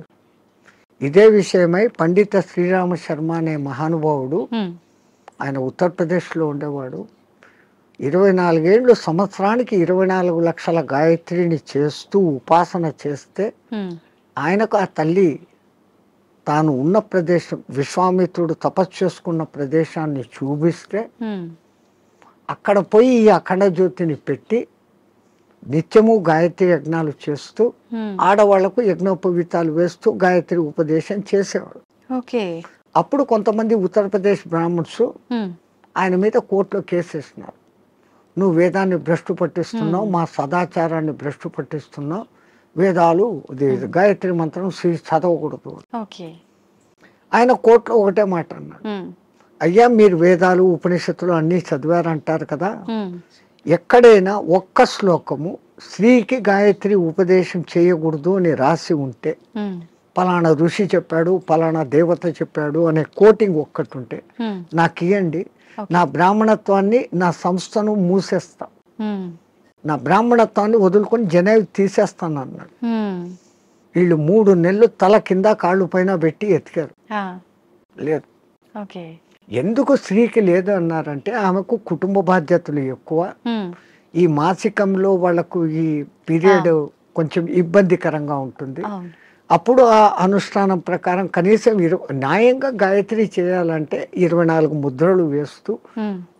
ఇదే విషయమై పండిత శ్రీరామ శర్మ అనే మహానుభావుడు ఆయన ఉత్తరప్రదేశ్లో ఉండేవాడు. ఇరవై నాలుగేళ్ళు సంవత్సరానికి ఇరవై నాలుగు లక్షల గాయత్రిని చేస్తూ ఉపాసన చేస్తే ఆయనకు ఆ తల్లి తాను ఉన్న ప్రదేశం విశ్వామిత్రుడు తపస్సు చేసుకున్న ప్రదేశాన్ని చూపిస్తే అక్కడ పోయి ఈ అఖండ జ్యోతిని పెట్టి నిత్యము గాయత్రి యజ్ఞాలు చేస్తూ ఆడవాళ్ళకు యజ్ఞోపవీతాలు వేస్తూ గాయత్రి ఉపదేశం చేసేవాడు. ఓకే. అప్పుడు కొంతమంది ఉత్తరప్రదేశ్ బ్రాహ్మణ్స్ ఆయన మీద కోర్టులో కేసు వేసినారు. నువ్వు వేదాన్ని భ్రష్టు పట్టిస్తున్నావు మా సదాచారాన్ని భ్రష్టు పట్టిస్తున్నావు వేదాలు గాయత్రి మంత్రం శ్రీ చదవకూడదు. ఆయన కోర్టులో ఒకటే మాట అన్నాడు. అయ్యా మీరు వేదాలు ఉపనిషత్తులు అన్నీ చదివారంటారు కదా? ఎక్కడైనా ఒక్క శ్లోకము స్త్రీకి గాయత్రి ఉపదేశం చేయకూడదు అని రాసి ఉంటే పలానా ఋషి చెప్పాడు పలానా దేవత చెప్పాడు అనే కోటింగ్ ఒక్కటి ఉంటే నాకు ఇవ్వండి. నా బ్రాహ్మణత్వాన్ని నా సంస్థను మూసేస్తా. నా బ్రాహ్మణత్వాన్ని వదులుకొని జనేవి తీసేస్తాను అన్నాడు. వీళ్ళు మూడు నెలలు తల కింద కాళ్ళు పైన పెట్టి ఎతికారు. లేదు. ఎందుకు స్త్రీకి లేదు అన్నారంటే ఆమెకు కుటుంబ బాధ్యతలు ఎక్కువ. ఈ మాసికంలో వాళ్ళకు ఈ పీరియడ్ కొంచెం ఇబ్బందికరంగా ఉంటుంది. అప్పుడు ఆ అనుష్ఠానం ప్రకారం కనీసం ఇరు న్యాయంగా గాయత్రి చేయాలంటే ఇరవై నాలుగు ముద్రలు వేస్తూ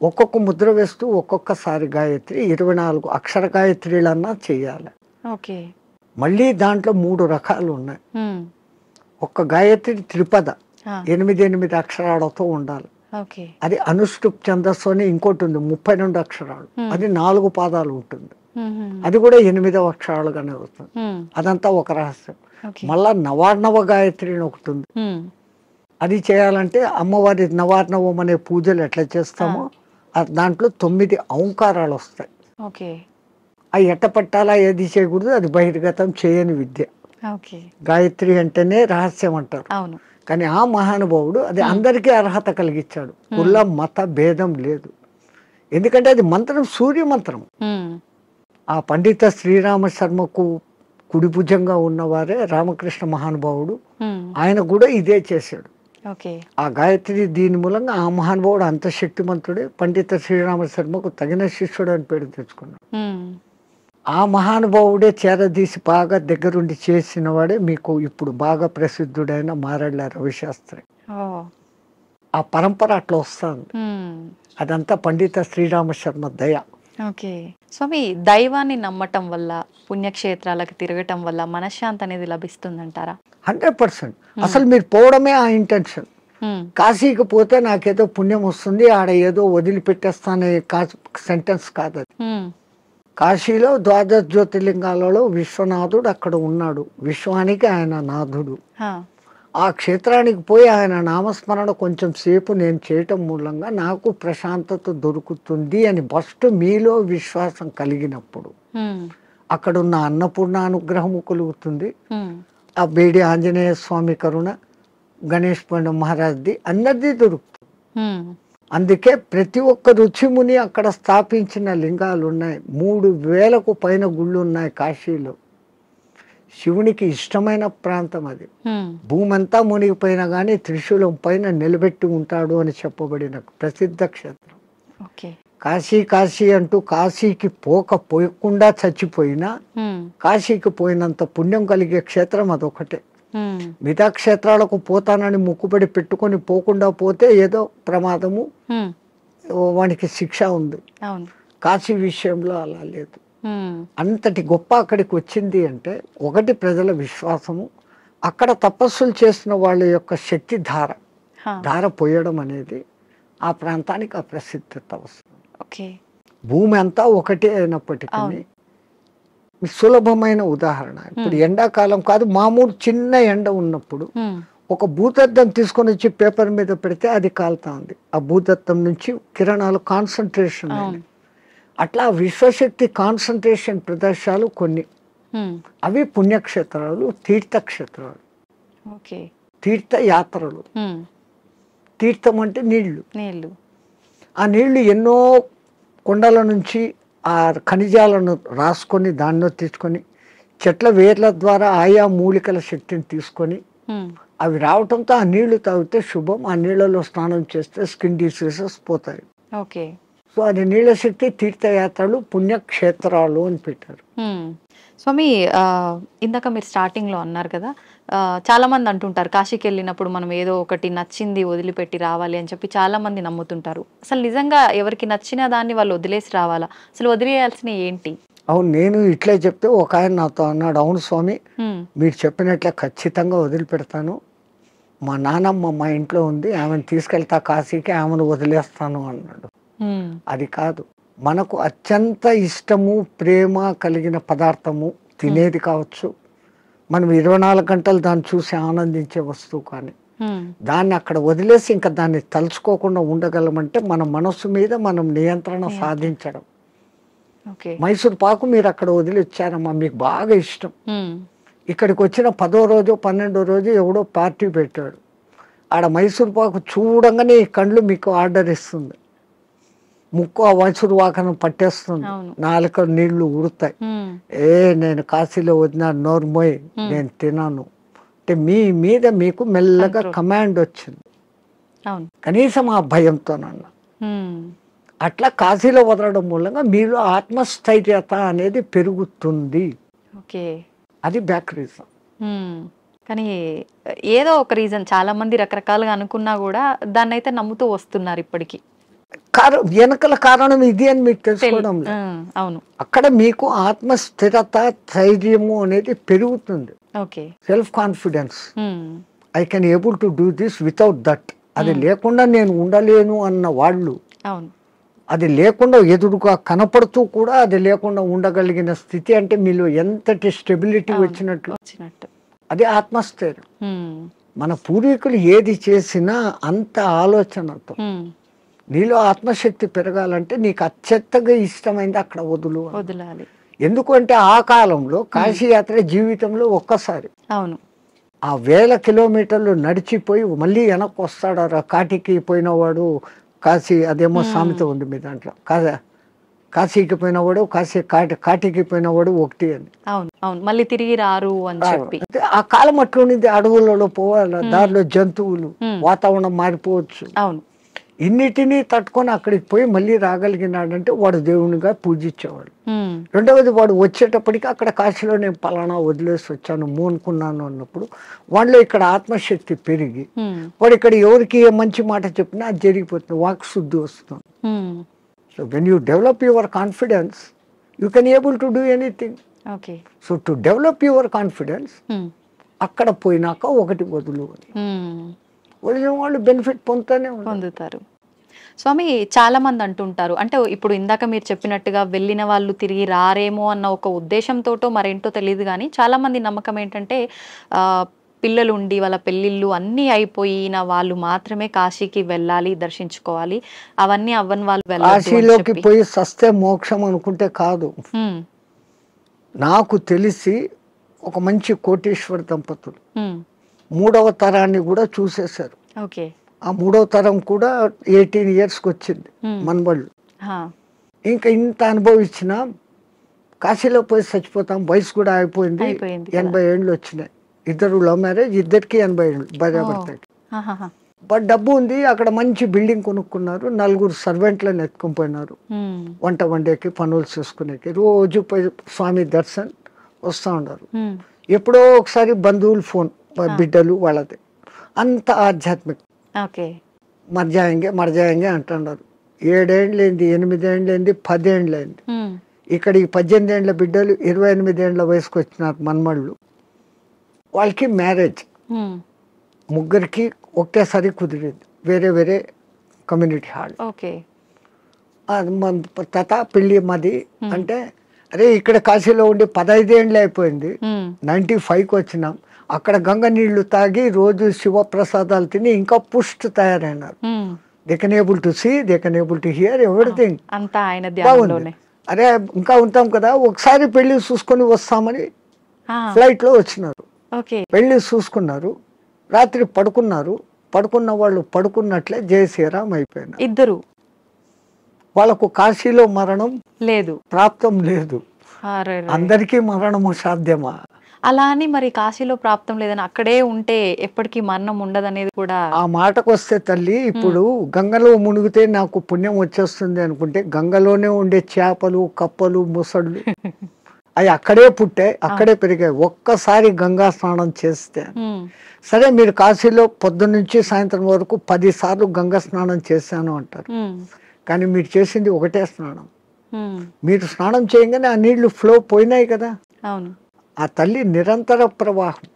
ఒక్కొక్క ముద్ర వేస్తూ ఒక్కొక్కసారి గాయత్రి ఇరవై నాలుగు అక్షర గాయత్రిలన్నా చేయాలి. ఓకే. మళ్ళీ దాంట్లో మూడు రకాలు ఉన్నాయి. ఒక్క గాయత్రి త్రిపద ఎనిమిది ఎనిమిది అక్షరాలతో ఉండాలి. అది అనుష్టుప్ ఛందస్సు అని ఇంకోటి ఉంది ముప్పై రెండు అక్షరాలు. అది నాలుగు పాదాలు ఉంటుంది. అది కూడా ఎనిమిదవ అక్షరాలుగానే ఉమ్, అదంతా ఒక రహస్యం. మళ్ళా నవార్ణవ గాయత్రి అని ఒకటి ఉంది. అది చేయాలంటే అమ్మవారి నవార్ణవం అనే పూజలు ఎట్లా చేస్తామో దాంట్లో తొమ్మిది ఔంకారాలు వస్తాయి. ఓకే. అవి ఎట్ట పట్టాలా ఏది చేయకూడదు అది బహిర్గతం చేయని విద్య. గాయత్రి అంటేనే రహస్యం అంటారు. అవును. కానీ ఆ మహానుభావుడు అది అందరికీ అర్హత కలిగించాడు కుల మత భేదం లేదు. ఎందుకంటే అది మంత్రం సూర్య మంత్రం ఆ పండిత శ్రీరామ శర్మకు కుడి భుజంగా ఉన్నవారే రామకృష్ణ మహానుభావుడు. ఉమ్, ఆయన కూడా ఇదే చేశాడు. ఆ గాయత్రి దీని మూలంగా ఆ మహానుభావుడు అంత శక్తిమంతుడే. పండిత శ్రీరామ శర్మకు తగిన శిష్యుడు అని పేరు తెచ్చుకున్నాడు. ఉమ్, ఆ మహానుభావుడే చేరదీసి బాగా దగ్గరుండి చేసిన వాడే మీకు ఇప్పుడు బాగా ప్రసిద్ధుడైన మారళ్ళ రవిశాస్త్రి. ఓ ఆ పరంపర అట్లా వస్తుంది. ఉమ్, అదంతా పండిత శ్రీరామ శర్మ దయ. ఓకే. స్వామి దైవాన్ని నమ్మటం వల్ల పుణ్యక్షేత్రాలకు తిరగటం వల్ల మనశ్శాంతి అనేది లభిస్తుందంటారా? Hundred percent. అసలు మీరు పోవడమే ఆ ఇంటెన్షన్. కాశీకి పోతే నాకేదో పుణ్యం వస్తుంది ఆడ ఏదో వదిలిపెట్టేస్తానే సెంటెన్స్ కాదు అది. కాశీలో ద్వాదశ జ్యోతిర్లింగాలలో విశ్వనాథుడు అక్కడ ఉన్నాడు. విశ్వానికి ఆయన నాథుడు. ఆ క్షేత్రానికి పోయి ఆయన నామస్మరణ కొంచెం సేపు నేను చేయటం మూలంగా నాకు ప్రశాంతత దొరుకుతుంది అని ఫస్ట్ మీలో విశ్వాసం కలిగినప్పుడు. అక్కడున్న అన్నపూర్ణ అనుగ్రహము కలుగుతుంది. ఆ బేడి ఆంజనేయ స్వామి కరుణ గణేష్ పండు మహారాజ్ది అందరిది దొరుకుతుంది. అందుకే ప్రతి ఒక్క రుచిముని అక్కడ స్థాపించిన లింగాలు ఉన్నాయి మూడు వేలకు పైన గుళ్ళు ఉన్నాయి కాశీలో. శివునికి ఇష్టమైన ప్రాంతం అది. ఉమ్, భూమి అంతా మునిగిపోయినా కానీ త్రిశూలం పైన నిలబెట్టి ఉంటాడు అని చెప్పబడిన ప్రసిద్ధ క్షేత్రం. కాశీ కాశీ అంటూ కాశీకి పోక పోయకుండా చచ్చిపోయినా కాశీకి పోయినంత పుణ్యం కలిగే క్షేత్రం అదొకటే. మిగతా క్షేత్రాలకు పోతానని ముక్కుబడి పెట్టుకొని పోకుండా పోతే ఏదో ప్రమాదము వానికి శిక్ష ఉంది. కాశీ విషయంలో అలా లేదు. అంతటి గొప్ప అక్కడికి వచ్చింది అంటే ఒకటి ప్రజల విశ్వాసము అక్కడ తపస్సులు చేసిన వాళ్ళ యొక్క శక్తి ధార. ధార పోయడం అనేది ఆ ప్రాంతానికి ఆ ప్రసిద్ధత వస్తుంది ఓకే. భూమి అంతా ఒకటే అయినప్పటికీ. సులభమైన ఉదాహరణ. ఇప్పుడు ఎండాకాలం కాదు మామూలు చిన్న ఎండ ఉన్నప్పుడు ఒక భూతద్దం తీసుకొని వచ్చి పేపర్ మీద పెడితే అది కాలుతా ఉంది. ఆ భూతత్వం నుంచి కిరణాలు కాన్సన్ట్రేషన్ అవును. అట్లా విశ్వశక్తి కాన్సన్ట్రేషన్ ప్రదేశాలు కొన్ని. అవి పుణ్యక్షేత్రాలు తీర్థక్షేత్రాలు. ఓకే. తీర్థయాత్రలు. తీర్థం అంటే నీళ్ళు. నీళ్ళు ఆ నీళ్ళు ఎన్నో కొండల నుంచి ఆ ఖనిజాలను రాసుకొని దానిలో తీసుకొని చెట్ల వేర్ల ద్వారా ఆయా మూలికల శక్తిని తీసుకొని. అవి రావటంతో ఆ నీళ్ళు తాగితే శుభం ఆ నీళ్ళలో స్నానం చేస్తే స్కిన్ డిసీజెస్ పోతాయి. ఓకే. సో అది నీళ్ళ శక్తి తీర్థయాత్రలు పుణ్యక్షేత్రాలు అని పెట్టారు. స్వామి ఇందాక మీరు స్టార్టింగ్లో అన్నారు కదా ఆ, చాలా మంది అంటుంటారు కాశీకి వెళ్ళినప్పుడు మనం ఏదో ఒకటి నచ్చింది వదిలిపెట్టి రావాలి అని చెప్పి చాలా మంది నమ్ముతుంటారు అసలు నిజంగా ఎవరికి నచ్చిన దాన్ని వాళ్ళు వదిలేసి రావాలా అసలు వదిలేయాల్సిన ఏంటి అవును నేను ఇట్లే చెప్తే ఒక ఆయన నాతో అన్నాడు అవును స్వామి. మీరు చెప్పినట్లే ఖచ్చితంగా వదిలిపెడతాను మా నానమ్మ మా ఇంట్లో ఉంది ఆమెను తీసుకెళ్తా కాశీకి ఆమెను వదిలేస్తాను అన్నాడు. అది కాదు. మనకు అత్యంత ఇష్టము ప్రేమ కలిగిన పదార్థము తినేది కావచ్చు. మనం ఇరవై నాలుగు గంటలు దాన్ని చూసి ఆనందించే వస్తువు కానీ హ్మ్. దాన్ని అక్కడ వదిలేసి ఇంకా దాన్ని తలుచుకోకుండా ఉండగలమంటే మన మనస్సు మీద మనం నియంత్రణ సాధించడం. మైసూర్ పాకు మీరు అక్కడ వదిలి వచ్చారమ్మా మీకు బాగా ఇష్టం. ఇక్కడికి వచ్చిన పదో రోజు పన్నెండో రోజు ఎవడో పార్టీ పెట్టాడు. ఆడ మైసూర్ పాకు చూడంగానే ఈ కళ్ళు మీకు ఆర్డర్ ఇస్తుంది. ముక్కు పాకను పట్టేస్తుంది. నాలుక నీళ్ళు ఉడతాయి. ఏ నేను కాశీలో వదిన నోర్మోయ్ నేను తినాను. అంటే మీ మీద మీకు మెల్లగా. కమాండ్ వచ్చింది. కనీసం ఆ భయంతోనన్న. అట్లా కాశీలో వదలడం మూలంగా మీలో ఆత్మస్థైర్యత అనేది పెరుగుతుంది. ఓకే. అది బ్యాక్ రీజన్. కానీ ఏదో ఒక రీజన్. చాలా మంది రకరకాలుగా అనుకున్నా కూడా దాన్ని అయితే నమ్ముతూ వస్తున్నారు ఇప్పటికి. కారణం వెనకల కారణం ఇది అని మీకు తెలుసుకోవడం. అవును. అక్కడ మీకు ఆత్మ స్థిరత ధైర్యము అనేది పెరుగుతుంది. Self confidence. I can able to do this without that అది లేకుండా నేను ఉండలేను అన్న వాళ్ళు అది లేకుండా ఎదురుగా కనపడుతూ కూడా అది లేకుండా ఉండగలిగిన స్థితి అంటే మీలో ఎంతటి స్టెబిలిటీ వచ్చినట్లు? అది ఆత్మస్థైర్యం. మన పూర్వీకులు ఏది చేసినా అంత ఆలోచనతో. నీలో ఆత్మశక్తి పెరగాలంటే నీకు అత్యంతగా ఇష్టమైంది అక్కడ వదులు. వదలాలి. ఎందుకంటే ఆ కాలంలో కాశీయాత్ర జీవితంలో ఒక్కసారి. అవును. ఆ వేల కిలోమీటర్లు నడిచిపోయి మళ్ళీ వెనక్కి వస్తాడు ఆ కాటికి పోయినవాడు కాశీ అదేమో సామెత ఉంది మీ దాంట్లో. కాదా కాశీకి పోయినవాడు కాశీ కాటి కాటికి పోయినవాడు ఒకటి అని. అవును అవును. మళ్ళీ తిరిగి రారు అని చెప్పి. ఆ కాలం అట్లుండింది అడవులలో పోవాలి దారిలో జంతువులు. వాతావరణం మారిపోవచ్చు. అవును. ఇన్నిటినీ తట్టుకొని అక్కడికి పోయి మళ్ళీ రాగలిగినాడంటే వాడు దేవునిగా పూజించేవాడు. రెండవది వాడు వచ్చేటప్పటికి అక్కడ కాశీలో నేను పలానా వదిలేసి వచ్చాను మూనుకున్నాను అన్నప్పుడు వాళ్ళలో ఇక్కడ ఆత్మశక్తి పెరిగి. వాడు ఇక్కడ ఎవరికి ఏ మంచి మాట చెప్పినా అది జరిగిపోతుంది వాక్ శుద్ధి వస్తుంది. So when you develop your confidence you can able to do anything so to develop your confidence. అక్కడ పోయినాక ఒకటి వదులు అని వదిలిన వాళ్ళు బెనిఫిట్ పొందుతూనే పొందుతారు స్వామి చాలా మంది అంటుంటారు అంటే ఇప్పుడు ఇందాక మీరు చెప్పినట్టుగా వెళ్ళిన వాళ్ళు తిరిగి రారేమో అన్న ఒక ఉద్దేశంతోటో మరేంటో తెలియదు కానీ చాలా మంది నమ్మకం ఏంటంటే పిల్లలు ఉండి వాళ్ళ పెళ్ళిళ్ళు అన్నీ అయిపోయిన వాళ్ళు మాత్రమే కాశీకి వెళ్ళాలి దర్శించుకోవాలి అవన్నీ అవ్వని వాళ్ళు కాశీలోకి. పోయి సస్తే మోక్షం అనుకుంటే కాదు. నాకు తెలిసి ఒక మంచి కోటీశ్వర దంపతులు. మూడవ తరాన్ని కూడా చూసేశారు ఓకే ఆ మూడవ తరం కూడా ఎయిటీన్ ఇయర్స్కి వచ్చింది. మనబళ్ళు హా. ఇంకా ఇంత అనుభవించిన కాశీలో పోయి చచ్చిపోతాం వయసు కూడా అయిపోయింది. ఎనభై ఏళ్ళు వచ్చినాయి ఇద్దరు లవ్ మ్యారేజ్ ఇద్దరికి ఎనభై ఏళ్ళు భార్యాభర్తకి. బట్ డబ్బు ఉంది అక్కడ మంచి బిల్డింగ్ కొనుక్కున్నారు నలుగురు సర్వెంట్లను ఎత్తుకొని పోయినారు. వంట వండేకి పనులు చేసుకునేకి రోజు పోయి స్వామి దర్శన్ వస్తూ ఉన్నారు. ఎప్పుడో ఒకసారి బంధువులు ఫోన్ బిడ్డలు వాళ్ళది. అంత ఆధ్యాత్మిక. ఓకే. మర్జాయంగే మర్జాయంగే అంటున్నారు. ఏడేండ్లేంది ఎనిమిదేండ్లేంది పదేండ్లేంది. ఇక్కడ ఈ పద్దెనిమిది ఏండ్ల బిడ్డలు ఇరవై ఎనిమిది ఏండ్ల వయసుకు వచ్చినారు మన్మళ్ళు వాళ్ళకి మ్యారేజ్. ముగ్గురికి ఒకేసారి కుదిరింది. వేరే వేరే కమ్యూనిటీ హాల్. ఓకే. తత పెళ్ళి మాది అంటే అరే ఇక్కడ కాశీలో ఉండి పదహైదేండ్లు అయిపోయింది హ్మ్. నైంటీ ఫైవ్కి వచ్చినాం. అక్కడ గంగ నీళ్ళు తాగి రోజు శివప్రసాదాలు తిని ఇంకా పుష్ట్ తయారైనారు. హ్మ్. They can able to see they can able to hear everything అంతా ఆయన బాగుంది. ధ్యానంలోనే అరే ఇంకా ఉంటాం కదా ఒకసారి పెళ్ళి చూసుకొని వస్తామని ఆ, ఫ్లైట్లో వచ్చినారు. ఓకే వెళ్ళి చూసుకున్నారు రాత్రి పడుకున్నారు పడుకున్న వాళ్ళు పడుకున్నట్లే జయ శ్రీరామ్ అయిపోయినారు. ఇద్దరు. వాళ్ళకు కాశీలో మరణం లేదు. ప్రాప్తం లేదు. అందరికీ మరణము సాధ్యమా? అలా అని మరి కాశీలో ప్రాప్తం లేదని అక్కడే ఉంటే ఎప్పటికీ మరణం ఉండదనేది కూడా ఆ మాటకు వస్తే తల్లి ఇప్పుడు గంగలో మునిగితే నాకు పుణ్యం వచ్చేస్తుంది అనుకుంటే గంగలోనే ఉండే చేపలు కప్పలు ముసళ్ళు అవి అక్కడే పుట్టాయి అక్కడే పెరిగాయి. ఒక్కసారి గంగా స్నానం చేస్తే సరే మీరు కాశీలో పొద్దున్న నుంచి సాయంత్రం వరకు పది సార్లు గంగా స్నానం చేశాను అంటారు. కానీ మీరు చేసింది ఒకటే స్నానం. మీరు స్నానం చేయగానే ఆ నీళ్ళు ఫ్లో పోయినాయి కదా. అవును. ఆ తల్లి నిరంతర ప్రవాహం.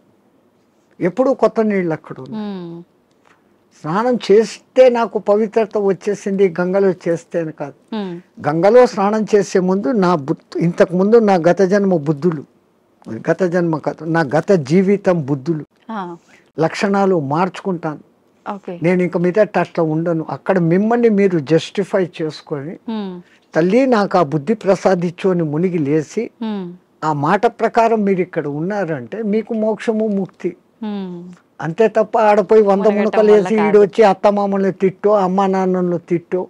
ఎప్పుడూ కొత్త నీళ్ళు అక్కడ స్నానం చేస్తే నాకు పవిత్రత వచ్చేసింది గంగలో చేస్తే కాదు. గంగలో స్నానం చేసే ముందు నా బుద్ధు ఇంతకు ముందు నా గత జన్మ బుద్ధులు. గత జన్మ కాదు నా గత జీవితం బుద్ధులు. లక్షణాలు మార్చుకుంటాను. నేను ఇంక మీద అట్లా ఉండను. అక్కడ మిమ్మల్ని మీరు జస్టిఫై చేసుకొని తల్లి నాకు ఆ బుద్ధి ప్రసాదించు అని మునిగి లేచి ఆ మాట ప్రకారం మీరు ఇక్కడ ఉన్నారంటే మీకు మోక్షము ముక్తి. అంతే తప్ప ఆడపోయి వంద మునగటం మునకలు వల్ల వేసి కాదు. ఈడు వచ్చి అత్తమామల్ని తిట్టో అమ్మా నాన్నలను తిట్టో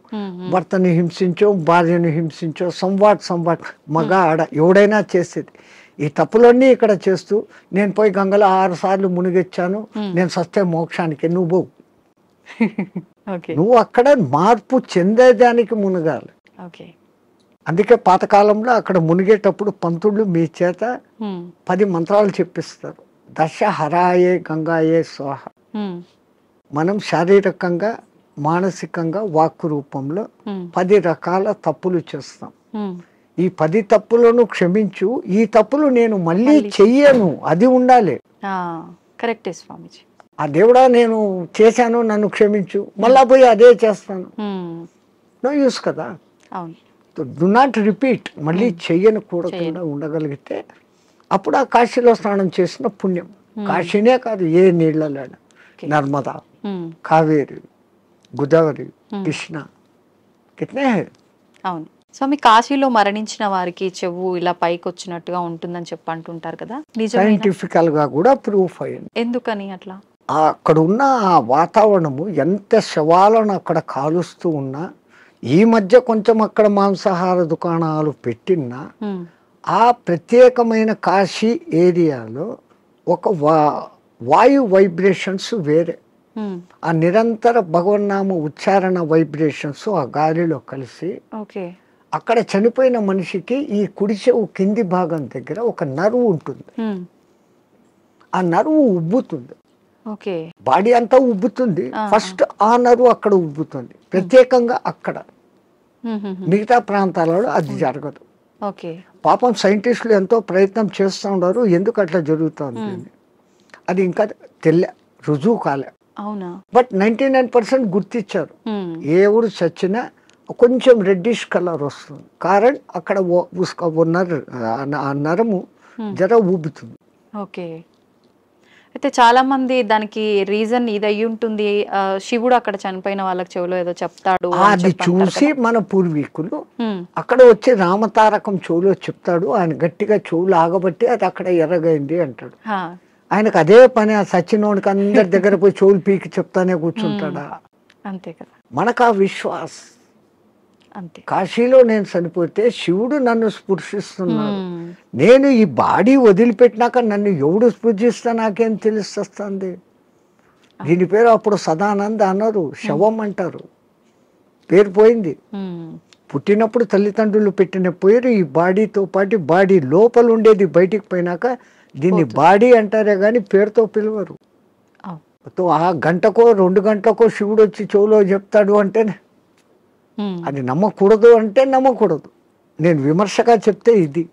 భర్తని హింసించో భార్యను హింసించో సంవాట్ సంవాట్ మగ ఆడ ఎవడైనా చేసేది. ఈ తప్పులన్నీ ఇక్కడ చేస్తూ నేను పోయి గంగలో ఆరు సార్లు మునిగొచ్చాను. నేను సస్తే మోక్షానికి నువ్వు నువ్వు అక్కడ మార్పు చెందేదానికి మునగాలి. ఓకే. అందుకే పాతకాలంలో అక్కడ మునిగేటప్పుడు పంతుళ్ళు మీ చేత పది మంత్రాలు చెప్పిస్తారు. దశ హరాయే గంగాయే స్వాహ. ఉమ్, మనం శారీరకంగా మానసికంగా వాక్కు రూపంలో పది రకాల తప్పులు చేస్తాం. ఈ పది తప్పులను క్షమించు ఈ తప్పులు నేను మళ్ళీ చెయ్యను అది ఉండాలి. ఆ, కరెక్టే స్వామీజీ. ఆ దేవుడా నేను చేశాను నన్ను క్షమించు మళ్ళా పోయి అదే చేస్తాను. నో యూస్ కదా. అవును. డు నాట్ రిపీట్ మళ్ళీ చెయ్యను. కూడకుండా ఉండగలిగితే అప్పుడు ఆ కాశీలో స్నానం చేసిన పుణ్యం. కాశీనే కాదు ఏ నీళ్ళలో. నర్మదా ఉమ్, కావేరి గోదావరి కృష్ణ కితనే హై. అవును. స్వామి కాశీలో మరణించిన వారికి చెవు ఇలా పైకి వచ్చినట్టుగా ఉంటుందని చెప్పి అంటుంటారు కదా. సైంటిఫికల్గా కూడా ప్రూఫ్ అయింది ఎందుకని అట్లా? అక్కడ ఉన్న ఆ వాతావరణము ఎంత శవాలను అక్కడ కాలుస్తూ ఉన్నా ఈ మధ్య కొంచెం అక్కడ మాంసాహార దుకాణాలు పెట్టినా ఆ ప్రత్యేకమైన కాశీ ఏరియాలో ఒక వా వాయు వైబ్రేషన్స్ వేరే. ఆ నిరంతర భగవన్నామ ఉచ్చారణ వైబ్రేషన్స్ ఆ గాలిలో కలిసి అక్కడ చనిపోయిన మనిషికి ఈ కుడి చెవు కింది భాగం దగ్గర ఒక నరువు ఉంటుంది. ఆ నరువు ఉబ్బుతుంది. బాడీ అంతా ఉబ్బుతుంది. ఫస్ట్ ఆ. నరువు అక్కడ ఉబ్బుతుంది. ప్రత్యేకంగా అక్కడ. మిగతా ప్రాంతాలలో అది జరగదు. ఓకే. పాపం సైంటిస్టులు ఎంతో ప్రయత్నం చేస్తూ ఉన్నారు. ఎందుకు అట్లా జరుగుతుంది అది ఇంకా తెల్ల రుజువు కాలే. అవునా? బట్ నైంటీ నైన్ పర్సెంట్ గుర్తించారు ఏ ఊరు చచ్చినా కొంచెం రెడ్డిష్ కలర్ వస్తుంది. కారణ్ అక్కడ ఓ- ఉస్క- ఓ నర ఆ న- ఆ నరము జర ఊబుతుంది. ఓకే. అయితే చాలా మంది దానికి రీజన్ ఇది అయి ఉంటుంది శివుడు అక్కడ చనిపోయిన వాళ్ళకి చెవులో ఏదో చెప్తాడు అది చూసి మన పూర్వీకులు అక్కడ వచ్చి రామతారకం చెవులో చెప్తాడు. ఆయన గట్టిగా చెవులు ఆగబట్టి అది అక్కడ ఎర్రగైంది అంటాడు. ఆయనకు అదే పని ఆ సచ్చినోడికి అందరి దగ్గర పోయి చెవులు పీకి చెప్తానే కూర్చుంటాడా? అంతే కదా. మనకు ఆ విశ్వాస్ కాశీలో నేను చనిపోతే శివుడు నన్ను స్పృశిస్తున్నాడు. నేను ఈ బాడీ వదిలిపెట్టినాక నన్ను ఎవడు స్పృశిస్తా నాకేం తెలుస్తుంది దీని పేరు అప్పుడు సదానంద అన్నారు. శవం అంటారు. పేరు పోయింది. పుట్టినప్పుడు తల్లిదండ్రులు పెట్టిన పేరు ఈ బాడీతో పాటు బాడీ లోపల ఉండేది బయటికి పోయినాక దీన్ని బాడీ అంటారే కానీ పేరుతో పిలవరు. ఆ గంటకో రెండు గంటలకో శివుడు వచ్చి చెవులో చెప్తాడు అంటే ఉమ్, అది నమ్మకూడదు అంటే నమ్మకూడదు. నేను విమర్శగా చెప్తే ఇది.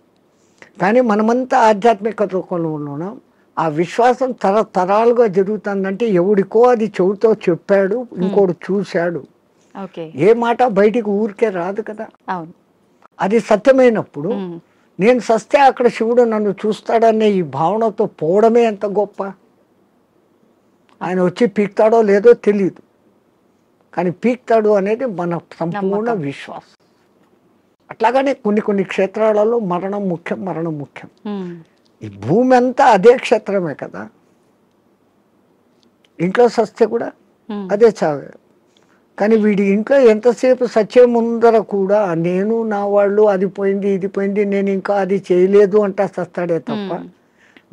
కానీ మనమంతా ఆధ్యాత్మిక లోకంలో ఉన్నాం ఆ విశ్వాసం తరతరాలుగా జరుగుతుందంటే ఎవడికో అది చెవుతో చెప్పాడు ఇంకోడు చూశాడు. ఏ మాట బయటికి ఊరికే రాదు కదా. అవును. అది సత్యమైనప్పుడు నేను సస్తే అక్కడ శివుడు నన్ను చూస్తాడనే ఈ భావనతో పోవడమే ఎంత గొప్ప? ఆయన వచ్చి పీక్తాడో లేదో తెలియదు కానీ పీక్తాడు అనేది మన సంపూర్ణ. విశ్వాసం. అట్లాగనే కొన్ని కొన్ని క్షేత్రాలలో మరణం ముఖ్యం మరణం ముఖ్యం. ఈ భూమి అంతా అదే క్షేత్రమే కదా. ఇంట్లో సస్తే కూడా అదే చావే. కానీ వీడి ఇంట్లో ఎంతసేపు సత్యం ముందర కూడా నేను నా వాళ్ళు అది పోయింది ఇది పోయింది నేను ఇంకా అది చేయలేదు అంటా సస్తాడే తప్ప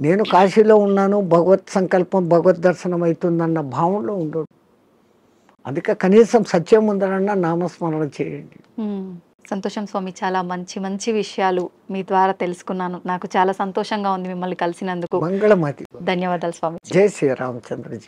నేను కాశీలో ఉన్నాను భగవత్ సంకల్పం భగవత్ దర్శనం అవుతుందన్న భావంలో ఉండడు. అందుకే కనీసం సత్యం ముందరన్నా నామస్మరణ చేయండి. సంతోషం స్వామి చాలా మంచి మంచి విషయాలు మీ ద్వారా తెలుసుకున్నాను. నాకు చాలా సంతోషంగా ఉంది మిమ్మల్ని కలిసినందుకు. మంగళమతి ధన్యవాదాలు స్వామి. జై శ్రీరామచంద్రజీ